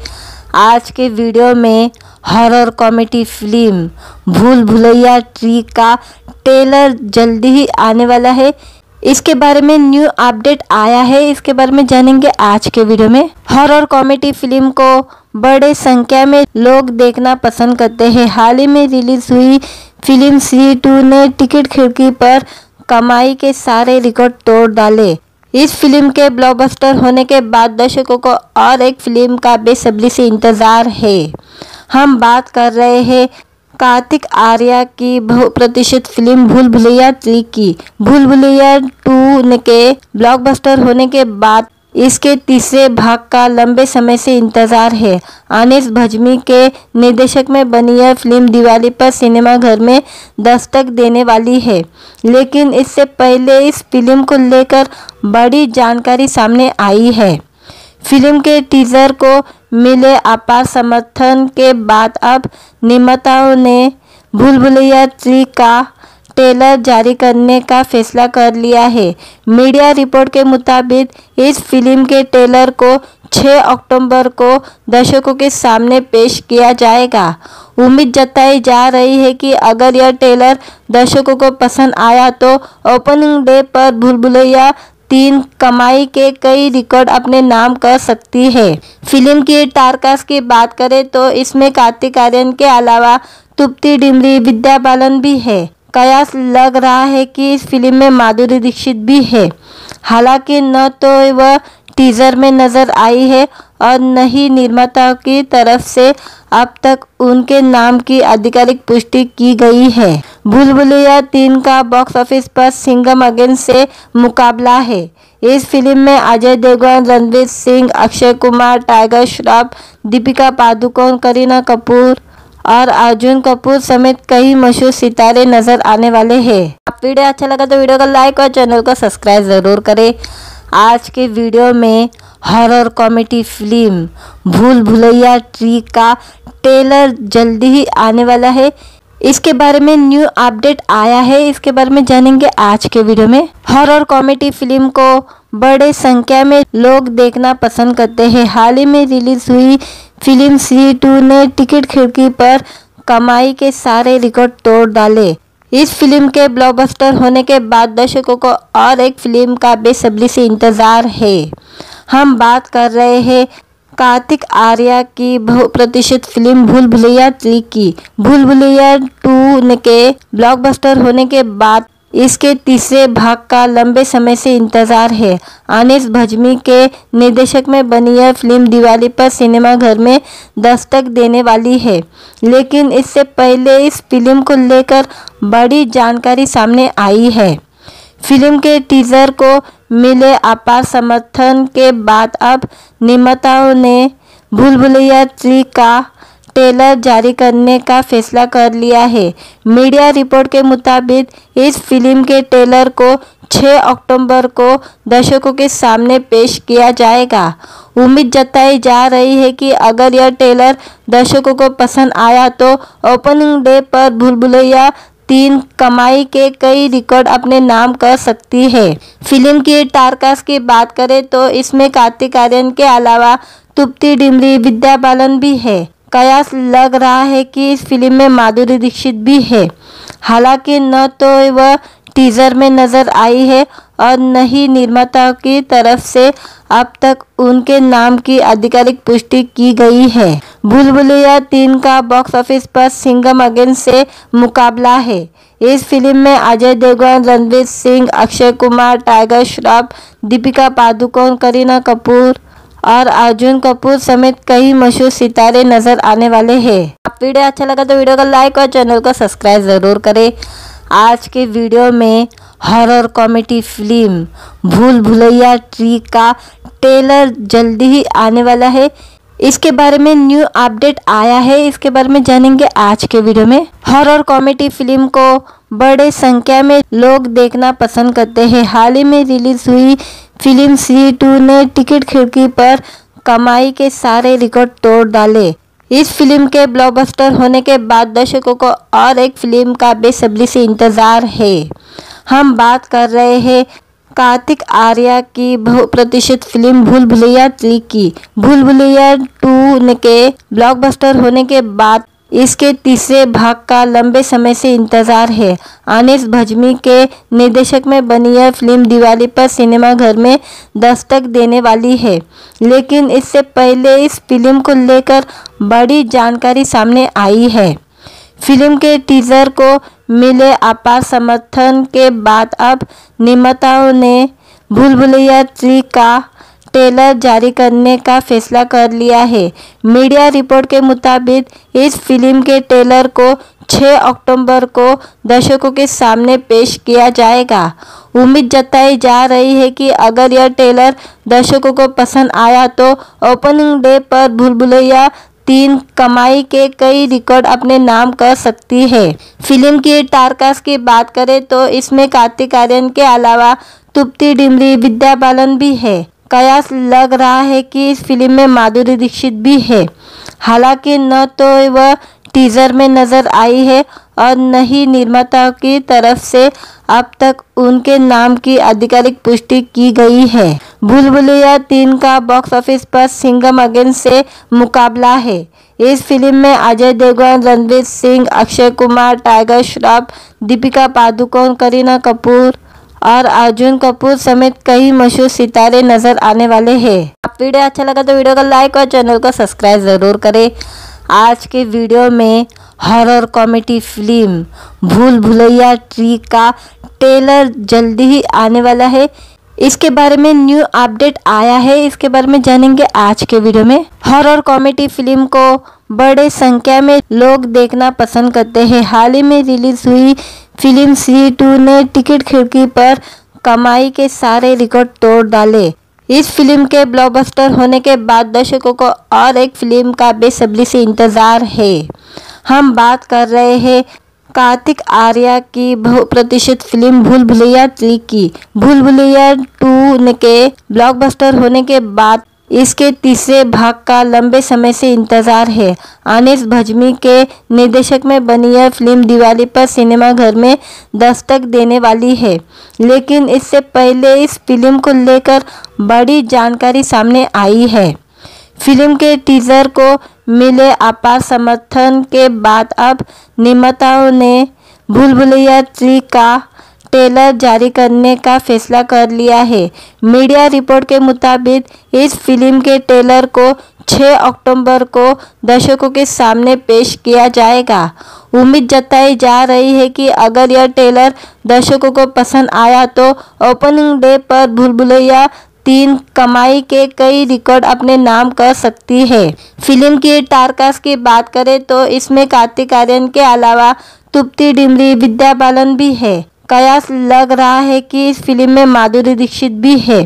A: आज के वीडियो में हॉरर कॉमेडी फ़िल्म भूल भुलैया ट्री का ट्रेलर जल्दी ही आने वाला है। इसके बारे में न्यू अपडेट आया है। इसके बारे में जानेंगे आज के वीडियो में। हॉरर कॉमेडी फ़िल्म को बड़े संख्या में लोग देखना पसंद करते हैं। हाल ही में रिलीज़ हुई फ़िल्म सी टू ने टिकट खिड़की पर कमाई के सारे रिकॉर्ड तोड़ डाले। इस फ़िल्म के ब्लॉकबस्टर होने के बाद दर्शकों को और एक फ़िल्म का बेसब्री से इंतज़ार है। हम बात कर रहे हैं कार्तिक आर्या की बहुप्रतिष्ठित फ़िल्म भूल भुलैया थ्री की। भूल भुलैया टू के ब्लॉकबस्टर होने के बाद इसके तीसरे भाग का लंबे समय से इंतज़ार है। आनिस भजमी के निर्देशक में बनी यह फ़िल्म दिवाली पर सिनेमाघर में दस्तक देने वाली है। लेकिन इससे पहले इस फ़िल्म को लेकर बड़ी जानकारी सामने आई है। फ़िल्म के टीजर को मिले अपार समर्थन के बाद अब निर्माताओं ने भूल भुलैया थ्री का ट्रेलर जारी करने का फैसला कर लिया है। मीडिया रिपोर्ट के मुताबिक, इस फ़िल्म के ट्रेलर को 6 अक्टूबर को दर्शकों के सामने पेश किया जाएगा। उम्मीद जताई जा रही है कि अगर यह ट्रेलर दर्शकों को पसंद आया तो ओपनिंग डे पर भूलभुलैया तीन कमाई के कई रिकॉर्ड अपने नाम कर सकती है। फ़िल्म की टारकास्ट की बात करें तो इसमें कार्तिक आर्यन के अलावा तुप्ती डिमरी, विद्या बालन भी है। कयास लग रहा है कि इस फ़िल्म में माधुरी दीक्षित भी है। हालाँकि न तो वह टीजर में नज़र आई है और न ही निर्माता की तरफ़ से अब तक उनके नाम की आधिकारिक पुष्टि की गई है। भूल भुलैया तीन का बॉक्स ऑफ़िस पर सिंगम अगेन से मुकाबला है। इस फ़िल्म में अजय देवगन, रणवीर सिंह, अक्षय कुमार, टाइगर श्रॉफ, दीपिका पादुकोण, करीना कपूर और अर्जुन कपूर समेत कई मशहूर सितारे नज़र आने वाले हैं। आप वीडियो अच्छा लगा तो वीडियो को लाइक और चैनल को सब्सक्राइब ज़रूर करें। आज के वीडियो में हॉरर कॉमेडी फ़िल्म भूल भुलैया ट्री का ट्रेलर जल्दी ही आने वाला है। इसके बारे में न्यू अपडेट आया है। इसके बारे में जानेंगे आज के वीडियो में। हॉरर कॉमेडी फ़िल्म को बड़े संख्या में लोग देखना पसंद करते हैं। हाल ही में रिलीज़ हुई फ़िल्म सी टू ने टिकट खिड़की पर कमाई के सारे रिकॉर्ड तोड़ डाले। इस फ़िल्म के ब्लॉकबस्टर होने के बाद दर्शकों को और एक फ़िल्म का बेसब्री से इंतज़ार है। हम बात कर रहे हैं कार्तिक आर्या की बहुप्रतिष्ठित फ़िल्म भूल भुलैया थ्री की भूल भुलैया टू के ब्लॉकबस्टर होने के बाद इसके तीसरे भाग का लंबे समय से इंतज़ार है। अनिस भजमी के निर्देशक में बनी यह फ़िल्म दिवाली पर सिनेमाघर में दस्तक देने वाली है। लेकिन इससे पहले इस फ़िल्म को लेकर बड़ी जानकारी सामने आई है। फ़िल्म के टीजर को मिले अपार समर्थन के बाद अब निर्माताओं ने भूल भुलैया थ्री का ट्रेलर जारी करने का फैसला कर लिया है। मीडिया रिपोर्ट के मुताबिक, इस फ़िल्म के ट्रेलर को 6 अक्टूबर को दर्शकों के सामने पेश किया जाएगा। उम्मीद जताई जा रही है कि अगर यह ट्रेलर दर्शकों को पसंद आया तो ओपनिंग डे पर भूल भुलैया तीन कमाई के कई रिकॉर्ड अपने नाम कर सकती है। फ़िल्म की टारकास्ट की बात करें तो इसमें कार्तिक आर्यन के अलावा तुप्ती डिमरी, विद्या बालन भी है। कयास लग रहा है कि इस फ़िल्म में माधुरी दीक्षित भी है। हालाँकि न तो वह टीजर में नज़र आई है और न ही निर्माता की तरफ़ से अब तक उनके नाम की आधिकारिक पुष्टि की गई है। भूल तीन का बॉक्स ऑफ़िस पर सिंगम अगेन से मुकाबला है। इस फ़िल्म में अजय देवगन, रणवीर सिंह, अक्षय कुमार, टाइगर श्रॉफ, दीपिका पादुकोण, करीना कपूर और अर्जुन कपूर समेत कई मशहूर सितारे नज़र आने वाले हैं। आप वीडियो अच्छा लगा तो वीडियो को लाइक और चैनल को सब्सक्राइब ज़रूर करें। आज के वीडियो में हॉरर कॉमेडी फ़िल्म भूल भुलैया ट्री का ट्रेलर जल्दी ही आने वाला है। इसके बारे में न्यू अपडेट आया है। इसके बारे में जानेंगे आज के वीडियो में। हॉरर कॉमेडी फ़िल्म को बड़े संख्या में लोग देखना पसंद करते हैं। हाल ही में रिलीज़ हुई फ़िल्म सी टू ने टिकट खिड़की पर कमाई के सारे रिकॉर्ड तोड़ डाले। इस फ़िल्म के ब्लॉकबस्टर होने के बाद दर्शकों को और एक फ़िल्म का बेसब्री से इंतज़ार है। हम बात कर रहे हैं कार्तिक आर्या की बहुप्रतिष्ठित फ़िल्म भूल भुलैया थ्री की। भूल भुलैया टू के ब्लॉकबस्टर होने के बाद इसके तीसरे भाग का लंबे समय से इंतज़ार है। अनिस भजमी के निर्देशक में बनी यह फ़िल्म दिवाली पर सिनेमाघर में दस्तक देने वाली है। लेकिन इससे पहले इस फ़िल्म को लेकर बड़ी जानकारी सामने आई है। फ़िल्म के टीजर को मिले अपार समर्थन के बाद अब निर्माताओं ने भूल भुलैया थ्री का ट्रेलर जारी करने का फैसला कर लिया है। मीडिया रिपोर्ट के मुताबिक, इस फ़िल्म के ट्रेलर को 6 अक्टूबर को दर्शकों के सामने पेश किया जाएगा। उम्मीद जताई जा रही है कि अगर यह ट्रेलर दर्शकों को पसंद आया तो ओपनिंग डे पर भूल भुलैया तीन कमाई के कई रिकॉर्ड अपने नाम कर सकती है। फ़िल्म की टारकास्ट की बात करें तो इसमें कार्तिक आर्यन के अलावा तुप्ती डिमरी, विद्या बालन भी है। कयास लग रहा है कि इस फ़िल्म में माधुरी दीक्षित भी है। हालाँकि न तो वह टीजर में नज़र आई है और न ही निर्माता की तरफ़ से अब तक उनके नाम की आधिकारिक पुष्टि की गई है। भूल भुलैया तीन का बॉक्स ऑफ़िस पर सिंगम अगेन से मुकाबला है। इस फ़िल्म में अजय देवगन, रणवीर सिंह, अक्षय कुमार, टाइगर श्रॉफ, दीपिका पादुकोण, करीना कपूर और अर्जुन कपूर समेत कई मशहूर सितारे नज़र आने वाले हैं। आप वीडियो अच्छा लगा तो वीडियो को लाइक और चैनल को सब्सक्राइब ज़रूर करें। आज के वीडियो में हॉरर कॉमेडी फ़िल्म भूल भुलैया ट्री का ट्रेलर जल्दी ही आने वाला है। इसके बारे में न्यू अपडेट आया है। इसके बारे में जानेंगे आज के वीडियो में। हॉरर कॉमेडी फ़िल्म को बड़े संख्या में लोग देखना पसंद करते हैं। हाल ही में रिलीज़ हुई फ़िल्म सी टू ने टिकट खिड़की पर कमाई के सारे रिकॉर्ड तोड़ डाले। इस फ़िल्म के ब्लॉकबस्टर होने के बाद दर्शकों को और एक फ़िल्म का बेसब्री से इंतज़ार है। हम बात कर रहे हैं कार्तिक आर्या की बहुप्रतिशत फ़िल्म भूल भुलैया थ्री की। भूल भुलैया टू के ब्लॉकबस्टर होने के बाद इसके तीसरे भाग का लंबे समय से इंतज़ार है। आनिस भजमी के निर्देशक में बनी यह फ़िल्म दिवाली पर सिनेमाघर में दस्तक देने वाली है। लेकिन इससे पहले इस फ़िल्म को लेकर बड़ी जानकारी सामने आई है। फ़िल्म के टीजर को मिले अपार समर्थन के बाद अब निर्माताओं ने भूल भुलैया थ्री का ट्रेलर जारी करने का फैसला कर लिया है। मीडिया रिपोर्ट के मुताबिक, इस फ़िल्म के ट्रेलर को 6 अक्टूबर को दर्शकों के सामने पेश किया जाएगा। उम्मीद जताई जा रही है कि अगर यह ट्रेलर दर्शकों को पसंद आया तो ओपनिंग डे पर भूलभुलैया तीन कमाई के कई रिकॉर्ड अपने नाम कर सकती है। फ़िल्म की टारकास्ट की बात करें तो इसमें कार्तिक आर्यन के अलावा तुप्ती डिमरी, विद्या बालन भी है। कयास लग रहा है कि इस फ़िल्म में माधुरी दीक्षित भी है।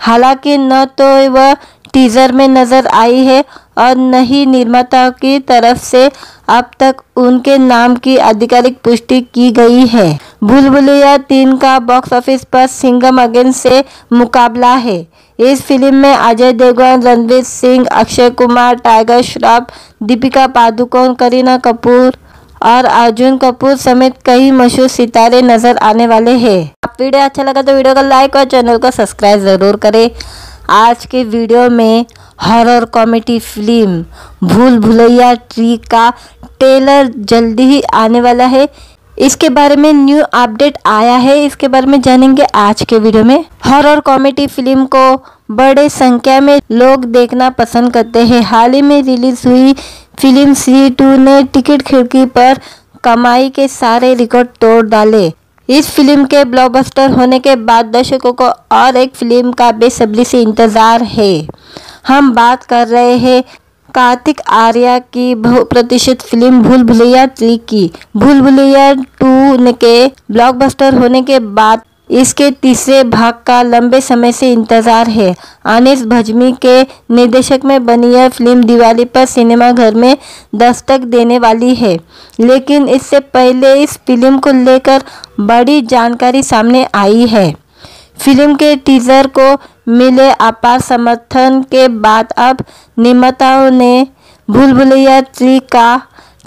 A: हालाँकि न तो वह टीजर में नज़र आई है और न ही निर्माता की तरफ़ से अब तक उनके नाम की आधिकारिक पुष्टि की गई है। भूल भुलैया तीन का बॉक्स ऑफ़िस पर सिंगम अगेन से मुकाबला है। इस फ़िल्म में अजय देवगन, रणवीर सिंह, अक्षय कुमार, टाइगर श्रॉफ, दीपिका पादुकोण, करीना कपूर और अर्जुन कपूर समेत कई मशहूर सितारे नज़र आने वाले हैं। आप वीडियो अच्छा लगा तो वीडियो को लाइक और चैनल को सब्सक्राइब ज़रूर करें। आज के वीडियो में हॉरर कॉमेडी फ़िल्म भूल भुलैया ट्री का ट्रेलर जल्दी ही आने वाला है। इसके बारे में न्यू अपडेट आया है। इसके बारे में जानेंगे आज के वीडियो में। हॉरर कॉमेडी फ़िल्म को बड़े संख्या में लोग देखना पसंद करते हैं। हाल ही में रिलीज़ हुई फ़िल्म सी टू ने टिकट खिड़की पर कमाई के सारे रिकॉर्ड तोड़ डाले। इस फ़िल्म के ब्लॉकबस्टर होने के बाद दर्शकों को और एक फ़िल्म का बेसब्री से इंतज़ार है। हम बात कर रहे हैं कार्तिक आर्या की बहु प्रतिष्ठित फ़िल्म भूल भुलैया थ्री की। भूल भुलैया टू के ब्लॉकबस्टर होने के बाद इसके तीसरे भाग का लंबे समय से इंतज़ार है। अनिस भजमी के निर्देशक में बनी यह फ़िल्म दिवाली पर सिनेमाघर में दस्तक देने वाली है। लेकिन इससे पहले इस फ़िल्म को लेकर बड़ी जानकारी सामने आई है। फ़िल्म के टीजर को मिले अपार समर्थन के बाद अब निर्माताओं ने भूल भुलैया थ्री का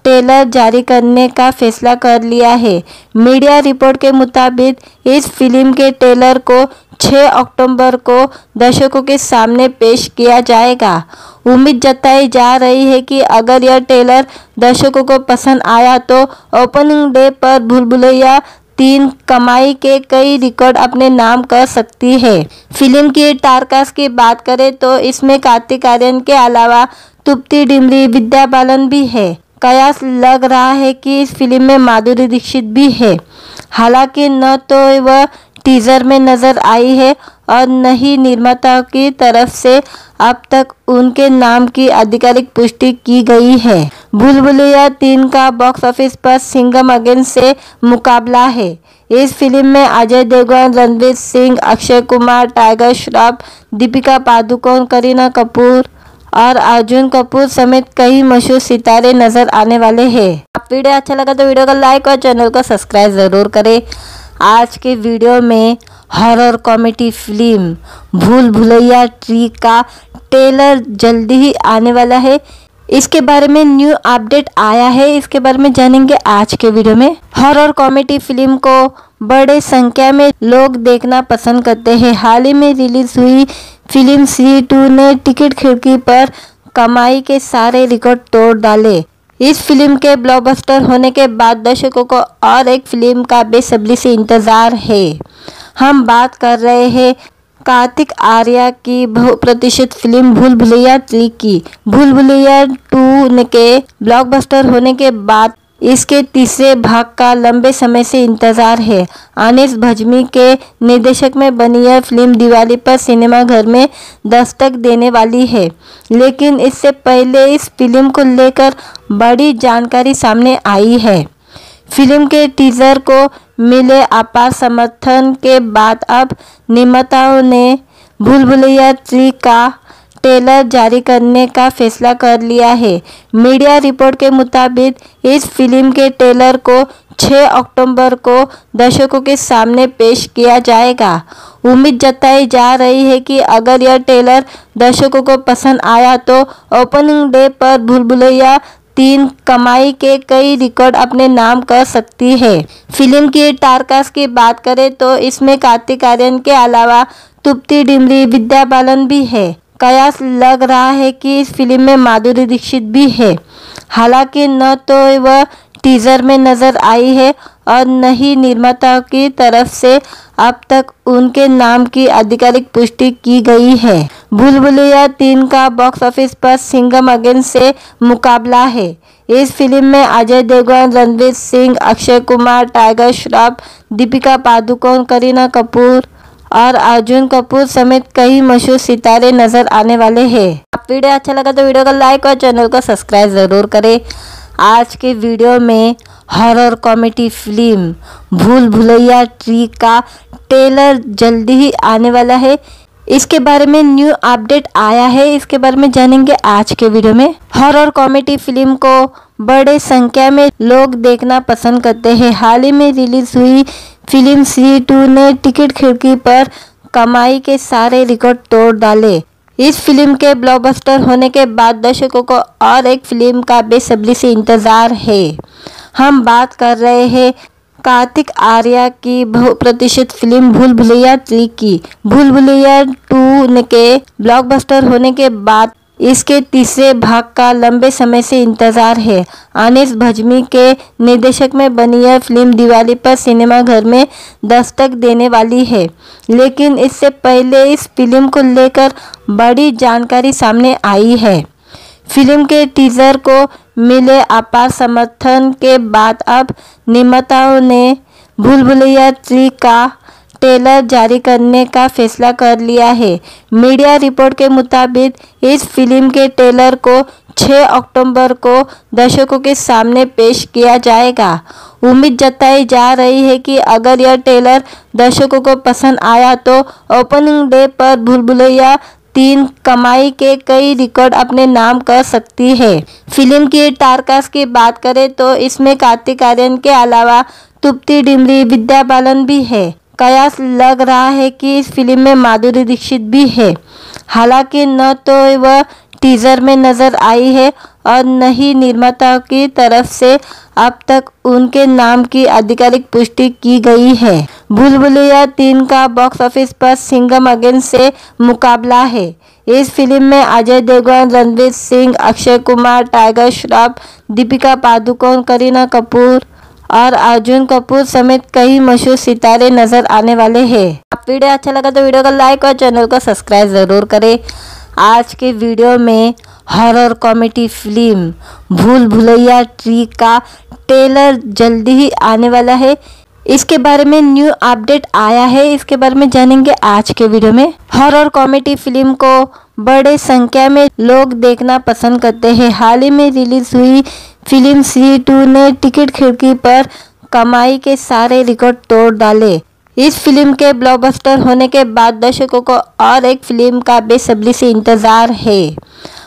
A: ट्रेलर जारी करने का फैसला कर लिया है। मीडिया रिपोर्ट के मुताबिक इस फ़िल्म के ट्रेलर को 6 अक्टूबर को दर्शकों के सामने पेश किया जाएगा। उम्मीद जताई जा रही है कि अगर यह ट्रेलर दर्शकों को पसंद आया तो ओपनिंग डे पर भूल भुलैया तीन कमाई के कई रिकॉर्ड अपने नाम कर सकती है। फ़िल्म की टारकास्ट की बात करें तो इसमें कार्तिक आर्यन के अलावा तुप्ति डिमरी, विद्या बालन भी है। कयास लग रहा है कि इस फ़िल्म में माधुरी दीक्षित भी है। हालाँकि न तो वह टीजर में नज़र आई है और न ही निर्माता की तरफ़ से अब तक उनके नाम की आधिकारिक पुष्टि की गई है। भूल भुलैया तीन का बॉक्स ऑफ़िस पर सिंगम अगेन से मुकाबला है। इस फ़िल्म में अजय देवगन, रणवीर सिंह, अक्षय कुमार, टाइगर श्रॉफ, दीपिका पादुकोण, करीना कपूर और अर्जुन कपूर समेत कई मशहूर सितारे नज़र आने वाले हैं। आप वीडियो अच्छा लगा तो वीडियो को लाइक और चैनल को सब्सक्राइब ज़रूर करें। आज के वीडियो में हॉरर कॉमेडी फ़िल्म भूल भुलैया ट्री का ट्रेलर जल्दी ही आने वाला है। इसके बारे में न्यू अपडेट आया है। इसके बारे में जानेंगे आज के वीडियो में। हॉरर कॉमेडी फ़िल्म को बड़े संख्या में लोग देखना पसंद करते हैं। हाल ही में रिलीज़ हुई फ़िल्म सी टू ने टिकट खिड़की पर कमाई के सारे रिकॉर्ड तोड़ डाले। इस फ़िल्म के ब्लॉकबस्टर होने के बाद दर्शकों को और एक फ़िल्म का बेसब्री से इंतज़ार है। हम बात कर रहे हैं कार्तिक आर्या की बहुप्रतिशत फ़िल्म भूल भुलैया थ्री की। भूल भुलैया टू के ब्लॉकबस्टर होने के बाद इसके तीसरे भाग का लंबे समय से इंतज़ार है। आनिस भजमी के निर्देशक में बनी यह फ़िल्म दिवाली पर सिनेमाघर में दस्तक देने वाली है। लेकिन इससे पहले इस फ़िल्म को लेकर बड़ी जानकारी सामने आई है। फ़िल्म के टीजर को मिले अपार समर्थन के बाद अब निर्माताओं ने भूल भुलैया थ्री का ट्रेलर जारी करने का फैसला कर लिया है। मीडिया रिपोर्ट के मुताबिक, इस फ़िल्म के ट्रेलर को 6 अक्टूबर को दर्शकों के सामने पेश किया जाएगा। उम्मीद जताई जा रही है कि अगर यह ट्रेलर दर्शकों को पसंद आया तो ओपनिंग डे पर भूलभुलैया तीन कमाई के कई रिकॉर्ड अपने नाम कर सकती है। फ़िल्म की टारकास्ट की बात करें तो इसमें कार्तिक आर्यन के अलावा तुप्ती डिमरी, विद्या बालन भी है। कयास लग रहा है कि इस फ़िल्म में माधुरी दीक्षित भी है। हालाँकि न तो वह टीजर में नज़र आई है और न ही निर्माता की तरफ़ से अब तक उनके नाम की आधिकारिक पुष्टि की गई है। भूल भुलैया तीन का बॉक्स ऑफ़िस पर सिंगम अगेन से मुकाबला है। इस फ़िल्म में अजय देवगन, रणवीर सिंह, अक्षय कुमार, टाइगर श्रॉफ, दीपिका पादुकोण, करीना कपूर और अर्जुन कपूर समेत कई मशहूर सितारे नज़र आने वाले हैं। आप वीडियो अच्छा लगा तो वीडियो को लाइक और चैनल को सब्सक्राइब ज़रूर करें। आज के वीडियो में हॉरर कॉमेडी फ़िल्म भूल भुलैया ट्री का ट्रेलर जल्दी ही आने वाला है। इसके बारे में न्यू अपडेट आया है। इसके बारे में जानेंगे आज के वीडियो में। हॉरर कॉमेडी फ़िल्म को बड़े संख्या में लोग देखना पसंद करते हैं। हाल ही में रिलीज़ हुई फ़िल्म सी टू ने टिकट खिड़की पर कमाई के सारे रिकॉर्ड तोड़ डाले। इस फ़िल्म के ब्लॉकबस्टर होने के बाद दर्शकों को और एक फ़िल्म का बेसब्री से इंतज़ार है। हम बात कर रहे हैं कार्तिक आर्या की बहुप्रतिष्ठित फ़िल्म भूल भुलैया थ्री की। भूल भुलैया टू के ब्लॉकबस्टर होने के बाद इसके तीसरे भाग का लंबे समय से इंतज़ार है। आनिस भजमी के निर्देशक में बनी यह फ़िल्म दिवाली पर सिनेमाघर में दस्तक देने वाली है। लेकिन इससे पहले इस फ़िल्म को लेकर बड़ी जानकारी सामने आई है। फ़िल्म के टीजर को मिले अपार समर्थन के बाद अब निर्माताओं ने भूल भुलैया थ्री का ट्रेलर जारी करने का फैसला कर लिया है। मीडिया रिपोर्ट के मुताबिक, इस फ़िल्म के ट्रेलर को 6 अक्टूबर को दर्शकों के सामने पेश किया जाएगा। उम्मीद जताई जा रही है कि अगर यह ट्रेलर दर्शकों को पसंद आया तो ओपनिंग डे पर भूलभुलैया तीन कमाई के कई रिकॉर्ड अपने नाम कर सकती है। फ़िल्म की टारकास्ट की बात करें तो इसमें कार्तिक आर्यन के अलावा तुप्ती डिमरी, विद्या बालन भी है। कयास लग रहा है कि इस फ़िल्म में माधुरी दीक्षित भी है। हालाँकि न तो वह टीजर में नज़र आई है और न ही निर्माता की तरफ़ से अब तक उनके नाम की आधिकारिक पुष्टि की गई है। भूल भुलैया तीन का बॉक्स ऑफ़िस पर सिंगम अगेन से मुकाबला है। इस फ़िल्म में अजय देवगन, रणवीर सिंह, अक्षय कुमार, टाइगर श्रॉफ, दीपिका पादुकोण, करीना कपूर और अर्जुन कपूर समेत कई मशहूर सितारे नज़र आने वाले हैं। आप वीडियो अच्छा लगा तो वीडियो को लाइक और चैनल को सब्सक्राइब ज़रूर करें। आज के वीडियो में हॉरर कॉमेडी फ़िल्म भूल भुलैया ट्री का ट्रेलर जल्दी ही आने वाला है। इसके बारे में न्यू अपडेट आया है। इसके बारे में जानेंगे आज के वीडियो में। हॉरर कॉमेडी फ़िल्म को बड़े संख्या में लोग देखना पसंद करते हैं। हाल ही में रिलीज़ हुई फ़िल्म सी टू ने टिकट खिड़की पर कमाई के सारे रिकॉर्ड तोड़ डाले। इस फ़िल्म के ब्लॉकबस्टर होने के बाद दर्शकों को और एक फ़िल्म का बेसब्री से इंतज़ार है।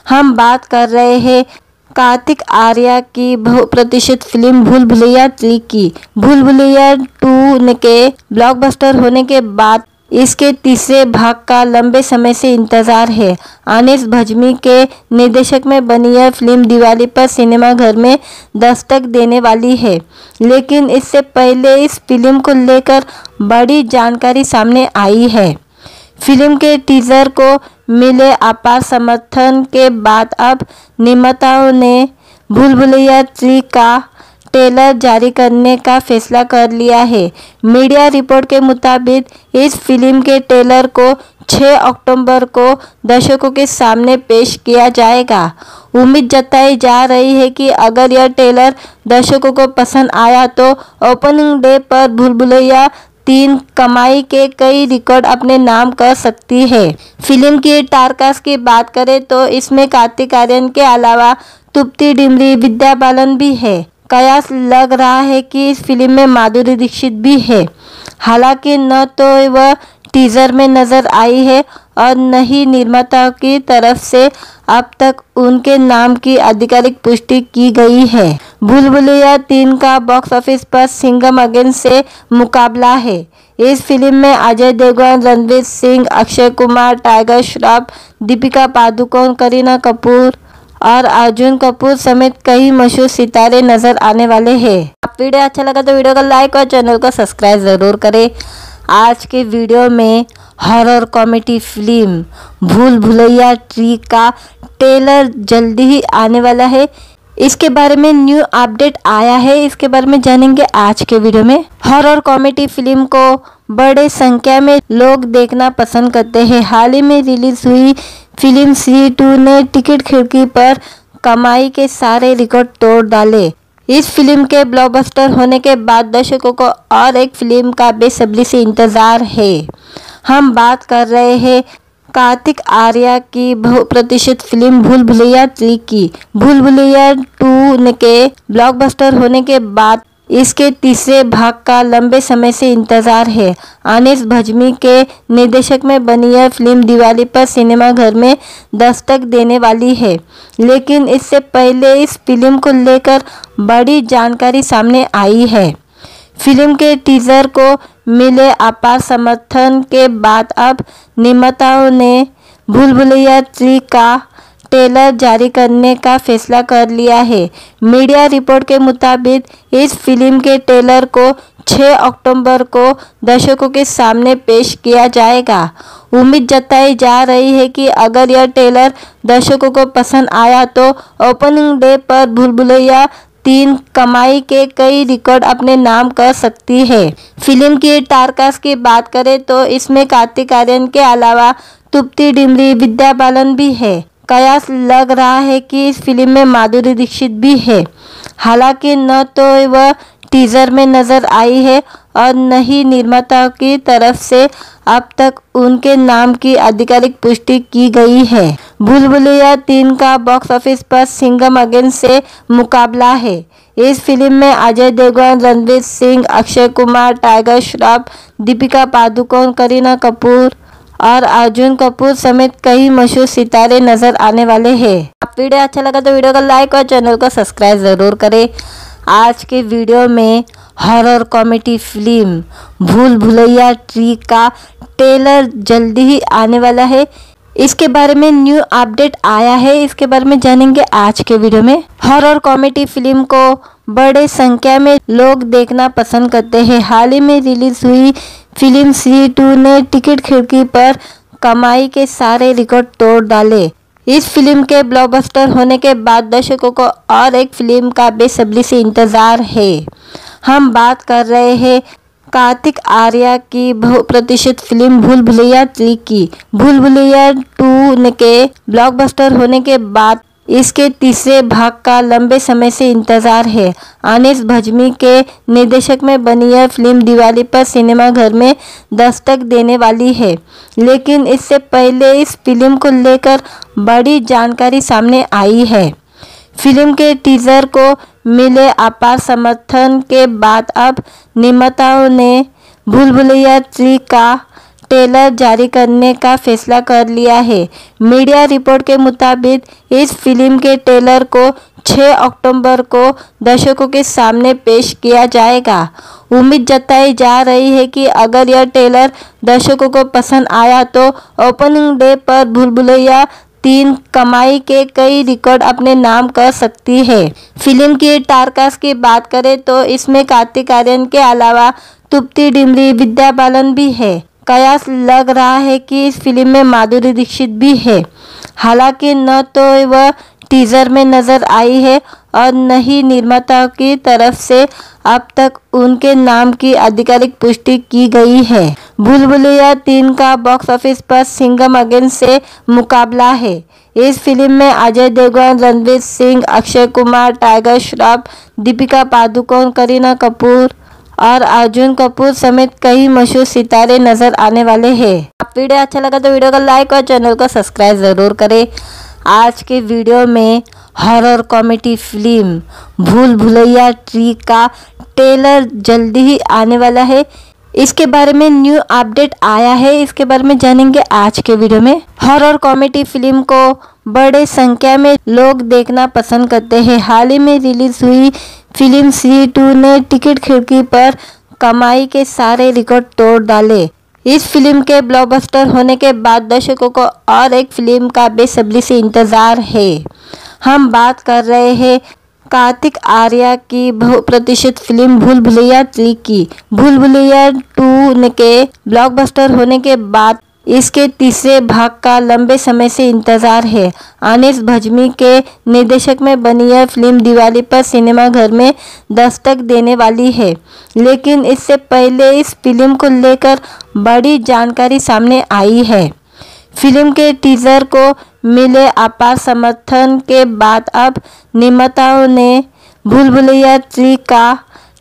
A: हम बात कर रहे हैं कार्तिक आर्या की बहुप्रतीक्षित फ़िल्म भूल भुलैया थ्री की। भूल भुलैया टू के ब्लॉकबस्टर होने के बाद इसके तीसरे भाग का लंबे समय से इंतज़ार है। आनिस भजमी के निर्देशक में बनी यह फ़िल्म दिवाली पर सिनेमाघर में दस्तक देने वाली है। लेकिन इससे पहले इस फ़िल्म को लेकर बड़ी जानकारी सामने आई है। फ़िल्म के टीजर को मिले अपार समर्थन के बाद अब निर्माताओं ने भूल भुलैया थ्री का ट्रेलर जारी करने का फैसला कर लिया है। मीडिया रिपोर्ट के मुताबिक, इस फ़िल्म के ट्रेलर को 6 अक्टूबर को दर्शकों के सामने पेश किया जाएगा। उम्मीद जताई जा रही है कि अगर यह ट्रेलर दर्शकों को पसंद आया तो ओपनिंग डे पर भूलभुलैया तीन कमाई के कई रिकॉर्ड अपने नाम कर सकती है। फ़िल्म की टारकास्ट की बात करें तो इसमें कार्तिक आर्यन के अलावा तुप्ती डिमरी, विद्या बालन भी है। कयास लग रहा है कि इस फ़िल्म में माधुरी दीक्षित भी है। हालाँकि न तो वह टीजर में नज़र आई है और न ही निर्माता की तरफ़ से अब तक उनके नाम की आधिकारिक पुष्टि की गई है। भूलभुलैया तीन का बॉक्स ऑफ़िस पर सिंगम अगेन से मुकाबला है। इस फ़िल्म में अजय देवगन, रणवीर सिंह, अक्षय कुमार, टाइगर श्रॉफ, दीपिका पादुकोण, करीना कपूर और अर्जुन कपूर समेत कई मशहूर सितारे नज़र आने वाले हैं। आप वीडियो अच्छा लगा तो वीडियो को लाइक और चैनल को सब्सक्राइब ज़रूर करें। आज के वीडियो में हॉरर कॉमेडी फ़िल्म भूल भुलैया ट्री का ट्रेलर जल्दी ही आने वाला है। इसके बारे में न्यू अपडेट आया है। इसके बारे में जानेंगे आज के वीडियो में। हॉरर कॉमेडी फ़िल्म को बड़े संख्या में लोग देखना पसंद करते हैं। हाल ही में रिलीज़ हुई फ़िल्म सी टू ने टिकट खिड़की पर कमाई के सारे रिकॉर्ड तोड़ डाले। इस फ़िल्म के ब्लॉकबस्टर होने के बाद दर्शकों को और एक फ़िल्म का बेसब्री से इंतज़ार है। हम बात कर रहे हैं कार्तिक आर्या की बहुप्रतीक्षित फ़िल्म भूल भुलैया थ्री की। भूल भुलैया टू के ब्लॉकबस्टर होने के बाद इसके तीसरे भाग का लंबे समय से इंतज़ार है। आनिस भजमी के निर्देशक में बनी यह फ़िल्म दिवाली पर सिनेमाघर में दस्तक देने वाली है। लेकिन इससे पहले इस फ़िल्म को लेकर बड़ी जानकारी सामने आई है। फ़िल्म के टीजर को मिले अपार समर्थन के बाद अब निर्माताओं ने भूल भुलैया थ्री का ट्रेलर जारी करने का फैसला कर लिया है। मीडिया रिपोर्ट के मुताबिक, इस फ़िल्म के ट्रेलर को 6 अक्टूबर को दर्शकों के सामने पेश किया जाएगा। उम्मीद जताई जा रही है कि अगर यह ट्रेलर दर्शकों को पसंद आया तो ओपनिंग डे पर भूलभुलैया तीन कमाई के कई रिकॉर्ड अपने नाम कर सकती है। फ़िल्म की टारकास्ट की बात करें तो इसमें कार्तिक आर्यन के अलावा तुप्ती डिमरी, विद्या बालन भी है। कयास लग रहा है कि इस फ़िल्म में माधुरी दीक्षित भी है। हालाँकि न तो वह टीजर में नज़र आई है और न ही निर्माता की तरफ़ से अब तक उनके नाम की आधिकारिक पुष्टि की गई है। भूल भुलैया तीन का बॉक्स ऑफ़िस पर सिंगम अगेन से मुकाबला है। इस फ़िल्म में अजय देवगन, रणवीर सिंह, अक्षय कुमार, टाइगर श्रॉफ, दीपिका पादुकोण, करीना कपूर और अर्जुन कपूर समेत कई मशहूर सितारे नज़र आने वाले हैं। आप वीडियो अच्छा लगा तो वीडियो को लाइक और चैनल को सब्सक्राइब ज़रूर करें। आज के वीडियो में हॉरर कॉमेडी फ़िल्म भूल भुलैया ट्री का ट्रेलर जल्दी ही आने वाला है। इसके बारे में न्यू अपडेट आया है। इसके बारे में जानेंगे आज के वीडियो में। हॉरर कॉमेडी फ़िल्म को बड़े संख्या में लोग देखना पसंद करते हैं। हाल ही में रिलीज़ हुई फ़िल्म सी टू ने टिकट खिड़की पर कमाई के सारे रिकॉर्ड तोड़ डाले। इस फ़िल्म के ब्लॉकबस्टर होने के बाद दर्शकों को और एक फ़िल्म का बेसब्री से इंतज़ार है। हम बात कर रहे हैं कार्तिक आर्या की बहुप्रतीक्षित फ़िल्म भूल भुलैया थ्री की। भूल भुलैया टू के ब्लॉकबस्टर होने के बाद इसके तीसरे भाग का लंबे समय से इंतज़ार है। आनिस भजमी के निर्देशक में बनी यह फ़िल्म दिवाली पर सिनेमाघर में दस्तक देने वाली है। लेकिन इससे पहले इस फ़िल्म को लेकर बड़ी जानकारी सामने आई है। फ़िल्म के टीजर को मिले अपार समर्थन के बाद अब निर्माताओं ने भूल भुलैया थ्री का ट्रेलर जारी करने का फैसला कर लिया है। मीडिया रिपोर्ट के मुताबिक, इस फ़िल्म के ट्रेलर को 6 अक्टूबर को दर्शकों के सामने पेश किया जाएगा। उम्मीद जताई जा रही है कि अगर यह ट्रेलर दर्शकों को पसंद आया तो ओपनिंग डे पर भूलभुलैया तीन कमाई के कई रिकॉर्ड अपने नाम कर सकती है। फ़िल्म की टारकास्ट की बात करें तो इसमें कार्तिक आर्यन के अलावा तुप्ती डिमरी, विद्या बालन भी है। कयास लग रहा है कि इस फ़िल्म में माधुरी दीक्षित भी है। हालाँकि न तो वह टीजर में नज़र आई है और न ही निर्माताओं की तरफ़ से अब तक उनके नाम की आधिकारिक पुष्टि की गई है। भूल भुलैया तीन का बॉक्स ऑफ़िस पर सिंगम अगेन से मुकाबला है। इस फ़िल्म में अजय देवगन, रणवीर सिंह, अक्षय कुमार, टाइगर श्रॉफ, दीपिका पादुकोण, करीना कपूर और अर्जुन कपूर समेत कई मशहूर सितारे नज़र आने वाले हैं। आप वीडियो अच्छा लगा तो वीडियो को लाइक और चैनल को सब्सक्राइब ज़रूर करें। आज के वीडियो में हॉरर कॉमेडी फ़िल्म भूल भुलैया ट्री का ट्रेलर जल्दी ही आने वाला है। इसके बारे में न्यू अपडेट आया है। इसके बारे में जानेंगे आज के वीडियो में। हॉरर कॉमेडी फ़िल्म को बड़े संख्या में लोग देखना पसंद करते हैं। हाल ही में रिलीज़ हुई फ़िल्म सी टू ने टिकट खिड़की पर कमाई के सारे रिकॉर्ड तोड़ डाले। इस फ़िल्म के ब्लॉकबस्टर होने के बाद दर्शकों को और एक फ़िल्म का बेसब्री से इंतज़ार है। हम बात कर रहे हैं कार्तिक आर्या की प्रतिशत फ़िल्म भूल भुलैया थ्री की। भूल भुलैया टू के ब्लॉकबस्टर होने के बाद इसके तीसरे भाग का लंबे समय से इंतज़ार है। आनिस भजमी के निर्देशक में बनी यह फ़िल्म दिवाली पर सिनेमाघर में दस्तक देने वाली है। लेकिन इससे पहले इस फ़िल्म को लेकर बड़ी जानकारी सामने आई है। फ़िल्म के टीजर को मिले अपार समर्थन के बाद अब निर्माताओं ने भूल भुलैया थ्री का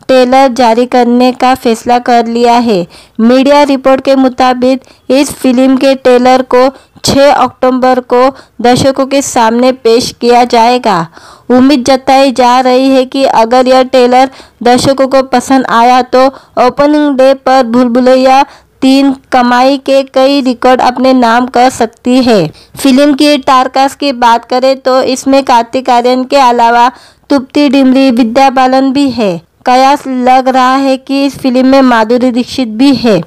A: ट्रेलर जारी करने का फैसला कर लिया है। मीडिया रिपोर्ट के मुताबिक, इस फ़िल्म के ट्रेलर को 6 अक्टूबर को दर्शकों के सामने पेश किया जाएगा। उम्मीद जताई जा रही है कि अगर यह ट्रेलर दर्शकों को पसंद आया तो ओपनिंग डे पर भूलभुलैया तीन कमाई के कई रिकॉर्ड अपने नाम कर सकती है। फ़िल्म की टारकास्ट की बात करें तो इसमें कार्तिक आर्यन के अलावा तुप्ती डिमरी, विद्या बालन भी है। कयास लग रहा है कि इस फ़िल्म में माधुरी दीक्षित भी है।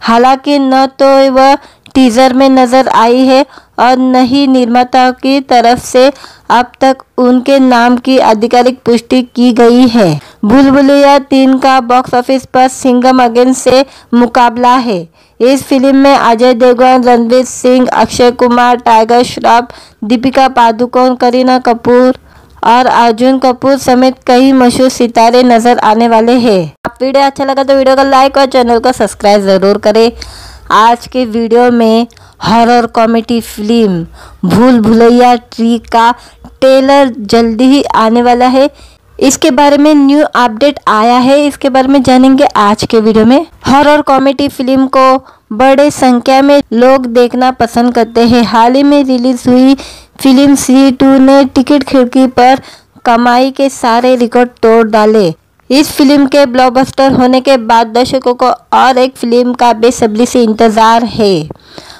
A: हालाँकि न तो वह टीजर में नज़र आई है और न ही निर्माता की तरफ़ से अब तक उनके नाम की आधिकारिक पुष्टि की गई है। भूल भुलैया तीन का बॉक्स ऑफ़िस पर सिंगम अगेन से मुकाबला है। इस फ़िल्म में अजय देवगन, रणवीर सिंह, अक्षय कुमार, टाइगर श्रॉफ, दीपिका पादुकोण, करीना कपूर और अर्जुन कपूर समेत कई मशहूर सितारे नज़र आने वाले हैं। आप वीडियो अच्छा लगा तो वीडियो को लाइक और चैनल को सब्सक्राइब ज़रूर करें। आज के वीडियो में हॉरर कॉमेडी फ़िल्म भूल भुलैया ट्री का ट्रेलर जल्दी ही आने वाला है। इसके बारे में न्यू अपडेट आया है। इसके बारे में जानेंगे आज के वीडियो में। हॉरर कॉमेडी फ़िल्म को बड़े संख्या में लोग देखना पसंद करते हैं। हाल ही में रिलीज़ हुई फ़िल्म सी टू ने टिकट खिड़की पर कमाई के सारे रिकॉर्ड तोड़ डाले। इस फ़िल्म के ब्लॉकबस्टर होने के बाद दर्शकों को और एक फ़िल्म का बेसब्री से इंतज़ार है।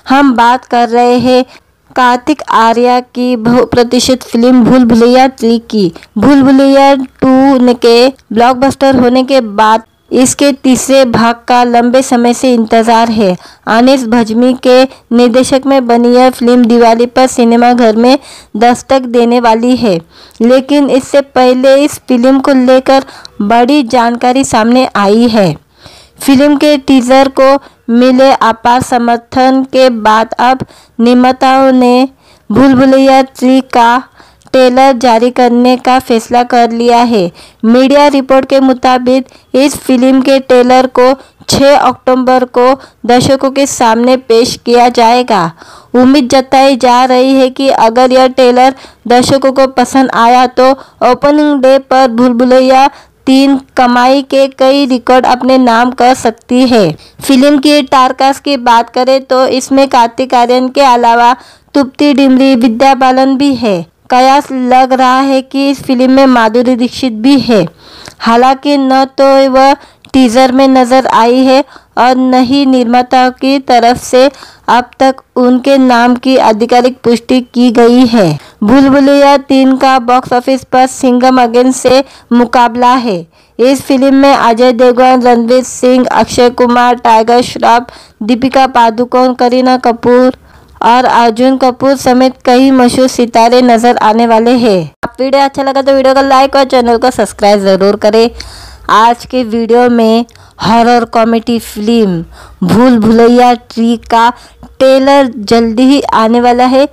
A: हम बात कर रहे हैं कार्तिक आर्या की प्रतिशत फ़िल्म भूल भुलैया थ्री की। भूल भुलैया टू के ब्लॉकबस्टर होने के बाद इसके तीसरे भाग का लंबे समय से इंतज़ार है। आनिस भजमी के निर्देशक में बनी यह फ़िल्म दिवाली पर सिनेमाघर में दस्तक देने वाली है। लेकिन इससे पहले इस फ़िल्म को लेकर बड़ी जानकारी सामने आई है। फ़िल्म के टीजर को मिले अपार समर्थन के बाद अब निर्माताओं ने भूल भुलैया थ्री का ट्रेलर जारी करने का फैसला कर लिया है। मीडिया रिपोर्ट के मुताबिक, इस फ़िल्म के ट्रेलर को 6 अक्टूबर को दर्शकों के सामने पेश किया जाएगा। उम्मीद जताई जा रही है कि अगर यह ट्रेलर दर्शकों को पसंद आया तो ओपनिंग डे पर भूलभुलैया तीन कमाई के कई रिकॉर्ड अपने नाम कर सकती है। फ़िल्म की टारकास्ट की बात करें तो इसमें कार्तिक आर्यन के अलावा तुप्ती डिमरी, विद्या बालन भी है। कयास लग रहा है कि इस फ़िल्म में माधुरी दीक्षित भी है। हालाँकि न तो वह टीजर में नज़र आई है और न ही निर्माता की तरफ़ से अब तक उनके नाम की आधिकारिक पुष्टि की गई है। भूल भुलैया तीन का बॉक्स ऑफ़िस पर सिंगम अगेन से मुकाबला है। इस फ़िल्म में अजय देवगन, रणवीर सिंह, अक्षय कुमार, टाइगर श्रॉफ, दीपिका पादुकोण, करीना कपूर और अर्जुन कपूर समेत कई मशहूर सितारे नज़र आने वाले हैं। आप वीडियो अच्छा लगा तो वीडियो को लाइक और चैनल को सब्सक्राइब ज़रूर करें। आज के वीडियो में हॉरर कॉमेडी फ़िल्म भूल भुलैया ट्री का ट्रेलर जल्दी ही आने वाला है।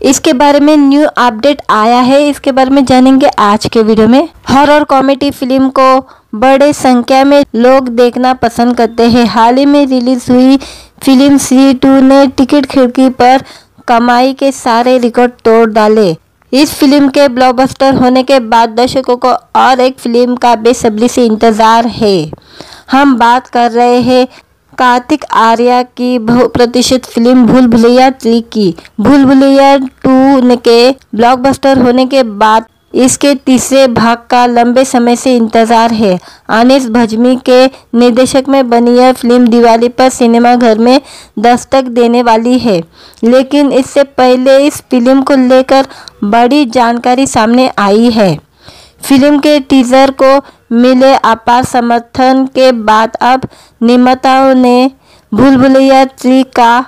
A: इसके बारे में न्यू अपडेट आया है। इसके बारे में जानेंगे आज के वीडियो में। हॉरर कॉमेडी फ़िल्म को बड़े संख्या में लोग देखना पसंद करते हैं। हाल ही में रिलीज़ हुई फ़िल्म सी टू ने टिकट खिड़की पर कमाई के सारे रिकॉर्ड तोड़ डाले। इस फ़िल्म के ब्लॉकबस्टर होने के बाद दर्शकों को और एक फ़िल्म का बेसब्री से इंतज़ार है। हम बात कर रहे हैं कार्तिक आर्या की बहुप्रतिष्ठित फ़िल्म भूल भुलैया थ्री की भूल भुलैया टू के ब्लॉकबस्टर होने के बाद इसके तीसरे भाग का लंबे समय से इंतज़ार है। अनिस भजमी के निर्देशक में बनी यह फ़िल्म दिवाली पर सिनेमाघर में दस्तक देने वाली है। लेकिन इससे पहले इस फ़िल्म को लेकर बड़ी जानकारी सामने आई है। फ़िल्म के टीजर को मिले अपार समर्थन के बाद अब निर्माताओं ने भूल भुलैया थ्री का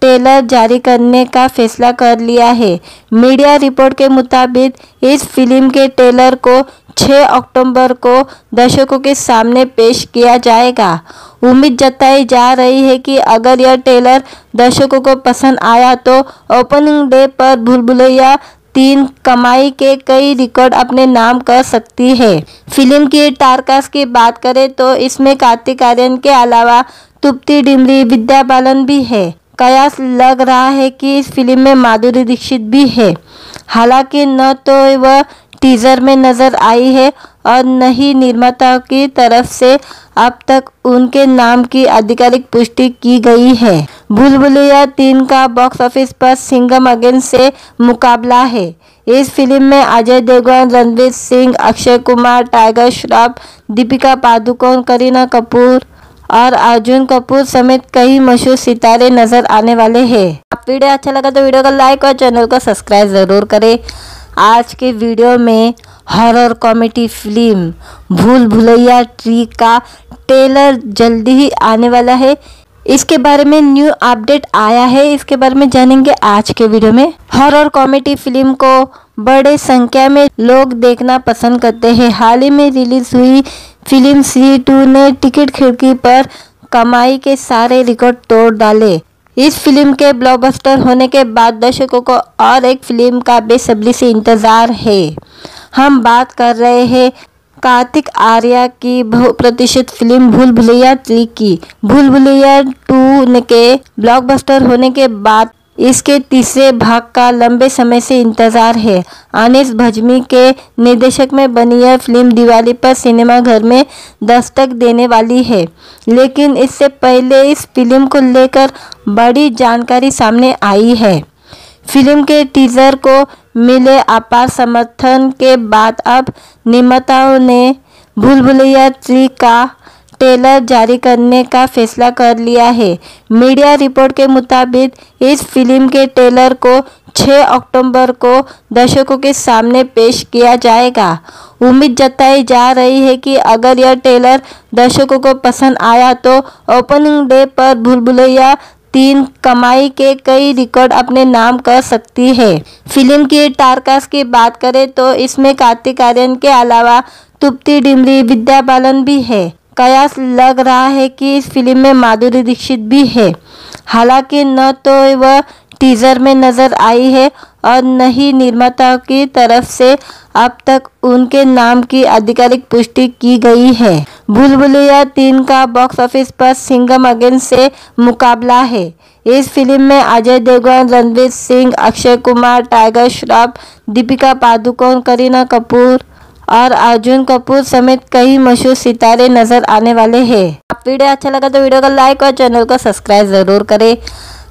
A: ट्रेलर जारी करने का फैसला कर लिया है। मीडिया रिपोर्ट के मुताबिक, इस फ़िल्म के ट्रेलर को 6 अक्टूबर को दर्शकों के सामने पेश किया जाएगा। उम्मीद जताई जा रही है कि अगर यह ट्रेलर दर्शकों को पसंद आया तो ओपनिंग डे पर भूल भुलैया तीन कमाई के कई रिकॉर्ड अपने नाम कर सकती है। फ़िल्म की टारकास्ट की बात करें तो इसमें कार्तिक आर्यन के अलावा तुप्ती डिमरी, विद्या बालन भी है। कयास लग रहा है कि इस फ़िल्म में माधुरी दीक्षित भी है। हालाँकि न तो वह टीजर में नज़र आई है और न ही निर्माता की तरफ़ से अब तक उनके नाम की आधिकारिक पुष्टि की गई है। भूल भुलैया तीन का बॉक्स ऑफ़िस पर सिंगम अगेन से मुकाबला है। इस फ़िल्म में अजय देवगन, रणवीर सिंह, अक्षय कुमार, टाइगर श्रॉफ, दीपिका पादुकोण, करीना कपूर और अर्जुन कपूर समेत कई मशहूर सितारे नज़र आने वाले हैं। आप वीडियो अच्छा लगा तो वीडियो को लाइक और चैनल को सब्सक्राइब ज़रूर करें। आज के वीडियो में हॉरर कॉमेडी फ़िल्म भूल भुलैया ट्री का ट्रेलर जल्दी ही आने वाला है। इसके बारे में न्यू अपडेट आया है। इसके बारे में जानेंगे आज के वीडियो में। हॉरर कॉमेडी फ़िल्म को बड़े संख्या में लोग देखना पसंद करते हैं। हाल ही में रिलीज़ हुई फ़िल्म सी टू ने टिकट खिड़की पर कमाई के सारे रिकॉर्ड तोड़ डाले। इस फ़िल्म के ब्लॉकबस्टर होने के बाद दर्शकों को और एक फ़िल्म का बेसब्री से इंतज़ार है। हम बात कर रहे हैं कार्तिक आर्या की बहुप्रतिष्ठित फ़िल्म भूल भुलैया थ्री की। भूल भुलैया टू के ब्लॉकबस्टर होने के बाद इसके तीसरे भाग का लंबे समय से इंतज़ार है। अनिस भजमी के निर्देशक में बनी यह फ़िल्म दिवाली पर सिनेमाघर में दस्तक देने वाली है। लेकिन इससे पहले इस फ़िल्म को लेकर बड़ी जानकारी सामने आई है। फ़िल्म के टीजर को मिले अपार समर्थन के बाद अब निर्माताओं ने भूल भुलैया थ्री का ट्रेलर जारी करने का फैसला कर लिया है। मीडिया रिपोर्ट के मुताबिक, इस फ़िल्म के ट्रेलर को 6 अक्टूबर को दर्शकों के सामने पेश किया जाएगा। उम्मीद जताई जा रही है कि अगर यह ट्रेलर दर्शकों को पसंद आया तो ओपनिंग डे पर भूल भुलैया तीन कमाई के कई रिकॉर्ड अपने नाम कर सकती है। फ़िल्म की टारकास्ट की बात करें तो इसमें कार्तिक आर्यन के अलावा तुप्ती डिमरी, विद्या बालन भी है। कयास लग रहा है कि इस फ़िल्म में माधुरी दीक्षित भी है। हालाँकि न तो वह टीजर में नज़र आई है और न ही निर्माताओं की तरफ़ से अब तक उनके नाम की आधिकारिक पुष्टि की गई है। भूल भुलैया तीन का बॉक्स ऑफ़िस पर सिंगम अगेन से मुकाबला है। इस फ़िल्म में अजय देवगन, रणवीर सिंह, अक्षय कुमार, टाइगर श्रॉफ, दीपिका पादुकोण, करीना कपूर और अर्जुन कपूर समेत कई मशहूर सितारे नज़र आने वाले हैं। वीडियो अच्छा लगा तो वीडियो को लाइक और चैनल को सब्सक्राइब ज़रूर करें।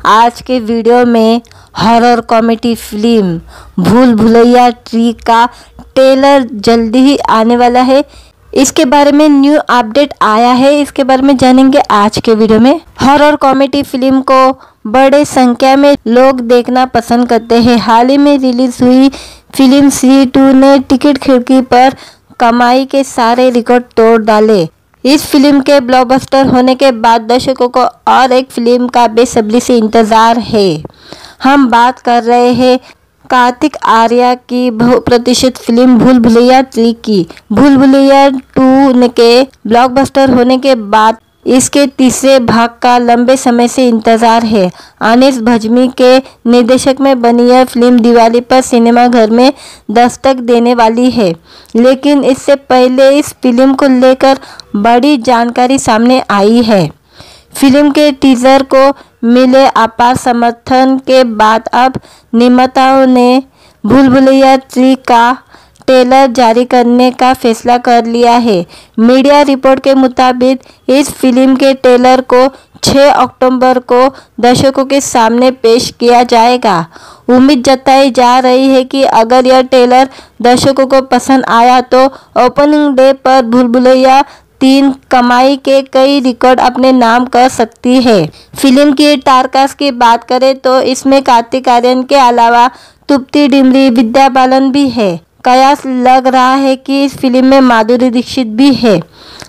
A: आज के वीडियो में हॉरर कॉमेडी फ़िल्म भूल भुलैया ट्री का ट्रेलर जल्दी ही आने वाला है। इसके बारे में न्यू अपडेट आया है। इसके बारे में जानेंगे आज के वीडियो में। हॉरर कॉमेडी फ़िल्म को बड़े संख्या में लोग देखना पसंद करते हैं। हाल ही में रिलीज़ हुई फ़िल्म सी टू ने टिकट खिड़की पर कमाई के सारे रिकॉर्ड तोड़ डाले। इस फ़िल्म के ब्लॉकबस्टर होने के बाद दर्शकों को और एक फ़िल्म का बेसब्री से इंतज़ार है। हम बात कर रहे हैं कार्तिक आर्या की बहुप्रतिष्ठित फ़िल्म भूल भुलैया थ्री की। भूल भुलैया टू के ब्लॉकबस्टर होने के बाद इसके तीसरे भाग का लंबे समय से इंतज़ार है। आनिस भजमी के निर्देशक में बनी यह फ़िल्म दिवाली पर सिनेमाघर में दस्तक देने वाली है। लेकिन इससे पहले इस फ़िल्म को लेकर बड़ी जानकारी सामने आई है। फ़िल्म के टीजर को मिले अपार समर्थन के बाद अब निर्माताओं ने भूल भुलैया थ्री का ट्रेलर जारी करने का फैसला कर लिया है। मीडिया रिपोर्ट के मुताबिक, इस फ़िल्म के ट्रेलर को 6 अक्टूबर को दर्शकों के सामने पेश किया जाएगा। उम्मीद जताई जा रही है कि अगर यह ट्रेलर दर्शकों को पसंद आया तो ओपनिंग डे पर भूलभुलैया तीन कमाई के कई रिकॉर्ड अपने नाम कर सकती है। फ़िल्म की टारकास्ट की बात करें तो इसमें कार्तिक आर्यन के अलावा तुप्ती डिमरी, विद्या बालन भी है। कयास लग रहा है कि इस फ़िल्म में माधुरी दीक्षित भी है।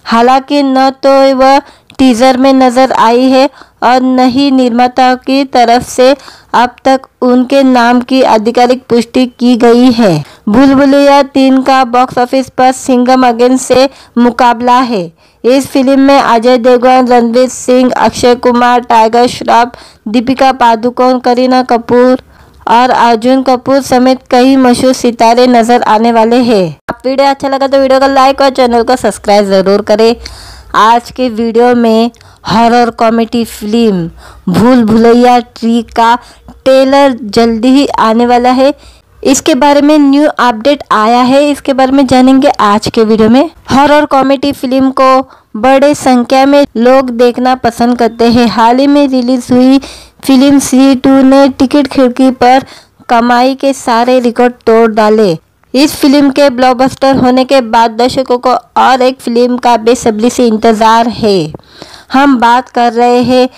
A: हालाँकि न तो वह टीजर में नज़र आई है और न ही निर्माताओं की तरफ़ से अब तक उनके नाम की आधिकारिक पुष्टि की गई है। भूल भुलैया तीन का बॉक्स ऑफ़िस पर सिंगम अगेन से मुकाबला है। इस फ़िल्म में अजय देवगन, रणवीर सिंह, अक्षय कुमार, टाइगर श्रॉफ, दीपिका पादुकोण, करीना कपूर और अर्जुन कपूर समेत कई मशहूर सितारे नज़र आने वाले हैं। आप वीडियो अच्छा लगा तो वीडियो को लाइक और चैनल को सब्सक्राइब ज़रूर करें। आज के वीडियो में हॉरर कॉमेडी फ़िल्म भूल भुलैया ट्री का ट्रेलर जल्दी ही आने वाला है। इसके बारे में न्यू अपडेट आया है। इसके बारे में जानेंगे आज के वीडियो में। हॉरर कॉमेडी फ़िल्म को बड़े संख्या में लोग देखना पसंद करते हैं। हाल ही में रिलीज़ हुई फ़िल्म सी टू ने टिकट खिड़की पर कमाई के सारे रिकॉर्ड तोड़ डाले। इस फ़िल्म के ब्लॉकबस्टर होने के बाद दर्शकों को और एक फ़िल्म का बेसब्री से इंतज़ार है। हम बात कर रहे हैं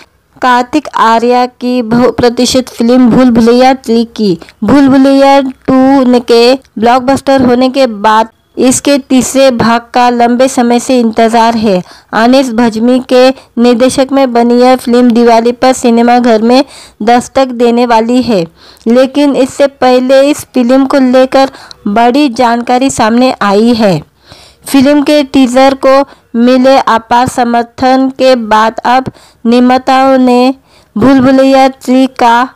A: कार्तिक आर्या की बहुप्रतिष्ठित फ़िल्म भूल भुलैया थ्री की भूल भुलैया टू के ब्लॉकबस्टर होने के बाद इसके तीसरे भाग का लंबे समय से इंतज़ार है। आनिस भजमी के निर्देशक में बनी यह फ़िल्म दिवाली पर सिनेमाघर में दस्तक देने वाली है। लेकिन इससे पहले इस फ़िल्म को लेकर बड़ी जानकारी सामने आई है। फ़िल्म के टीजर को मिले अपार समर्थन के बाद अब निर्माताओं ने भूल भुलैया थ्री का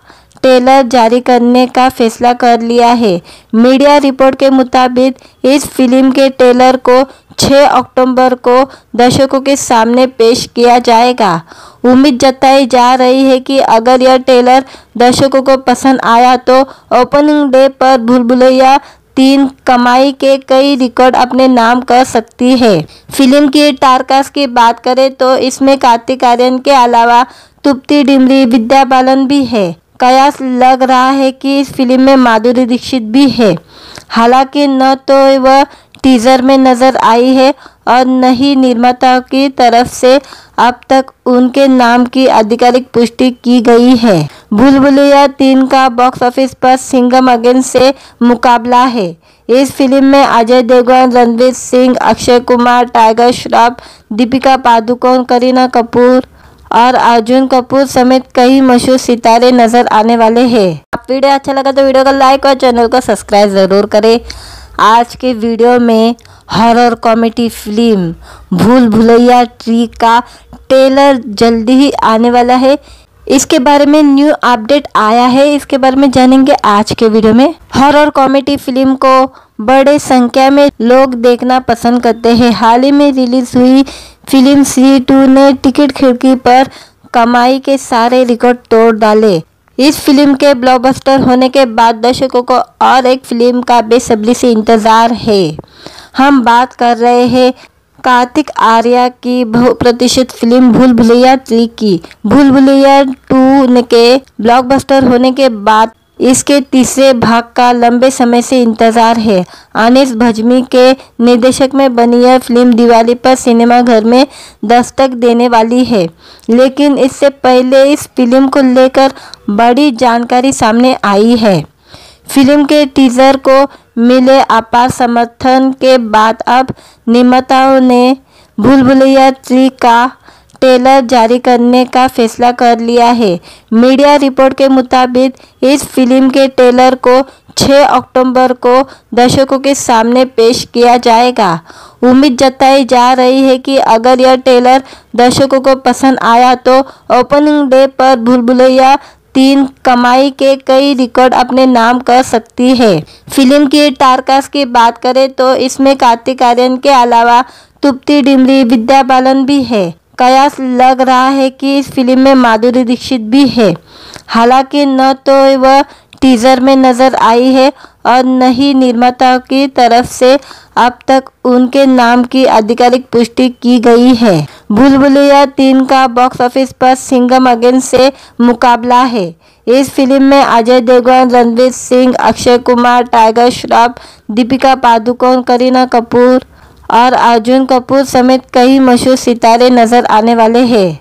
A: ट्रेलर जारी करने का फैसला कर लिया है। मीडिया रिपोर्ट के मुताबिक, इस फ़िल्म के ट्रेलर को 6 अक्टूबर को दर्शकों के सामने पेश किया जाएगा। उम्मीद जताई जा रही है कि अगर यह ट्रेलर दर्शकों को पसंद आया तो ओपनिंग डे पर भूल भुलैया तीन कमाई के कई रिकॉर्ड अपने नाम कर सकती है। फ़िल्म की टारकास्ट की बात करें तो इसमें कार्तिक आर्यन के अलावा तुप्ती डिमरी, विद्या बालन भी है। कयास लग रहा है कि इस फ़िल्म में माधुरी दीक्षित भी है। हालाँकि न तो वह टीजर में नज़र आई है और न ही निर्माता की तरफ़ से अब तक उनके नाम की आधिकारिक पुष्टि की गई है। भूल भुलैया तीन का बॉक्स ऑफ़िस पर सिंगम अगेन से मुकाबला है। इस फ़िल्म में अजय देवगन, रणवीर सिंह, अक्षय कुमार, टाइगर श्रॉफ, दीपिका पादुकोण, करीना कपूर और अर्जुन कपूर समेत कई मशहूर सितारे नज़र आने वाले हैं। आप वीडियो अच्छा लगा तो वीडियो को लाइक और चैनल को सब्सक्राइब ज़रूर करें। आज के वीडियो में हॉरर कॉमेडी फ़िल्म भूल भुलैया ट्री का ट्रेलर जल्दी ही आने वाला है। इसके बारे में न्यू अपडेट आया है। इसके बारे में जानेंगे आज के वीडियो में। हॉरर कॉमेडी फ़िल्म को बड़े संख्या में लोग देखना पसंद करते हैं। हाल ही में रिलीज़ हुई फ़िल्म सी टू ने टिकट खिड़की पर कमाई के सारे रिकॉर्ड तोड़ डाले। इस फ़िल्म के ब्लॉकबस्टर होने के बाद दर्शकों को और एक फ़िल्म का बेसब्री से इंतज़ार है। हम बात कर रहे हैं कार्तिक आर्या की बहुप्रतिशत फ़िल्म भूल भुलैया थ्री की। भूल भुलैया टू के ब्लॉकबस्टर होने के बाद इसके तीसरे भाग का लंबे समय से इंतज़ार है। आनिस भजमी के निर्देशक में बनी यह फ़िल्म दिवाली पर सिनेमाघर में दस्तक देने वाली है। लेकिन इससे पहले इस फ़िल्म को लेकर बड़ी जानकारी सामने आई है। फ़िल्म के टीजर को मिले अपार समर्थन के बाद अब निर्माताओं ने भूल भुलैया थ्री का टेलर जारी करने का फैसला कर लिया है। मीडिया रिपोर्ट के मुताबिक, इस फ़िल्म के टेलर को 6 अक्टूबर को दर्शकों के सामने पेश किया जाएगा। उम्मीद जताई जा रही है कि अगर यह टेलर दर्शकों को पसंद आया तो ओपनिंग डे पर भूलभुलैया तीन कमाई के कई रिकॉर्ड अपने नाम कर सकती है। फ़िल्म की टारकास्ट की बात करें तो इसमें कार्तिक आर्यन के अलावा तुप्ती डिमरी, विद्या बालन भी है। कयास लग रहा है कि इस फ़िल्म में माधुरी दीक्षित भी है। हालाँकि न तो वह टीजर में नज़र आई है और न ही निर्माता की तरफ़ से अब तक उनके नाम की आधिकारिक पुष्टि की गई है। भूलभुलैया तीन का बॉक्स ऑफ़िस पर सिंगम अगेन से मुकाबला है। इस फ़िल्म में अजय देवगन, रणवीर सिंह, अक्षय कुमार, टाइगर श्रॉफ, दीपिका पादुकोण, करीना कपूर और अर्जुन कपूर समेत कई मशहूर सितारे नज़र आने वाले हैं।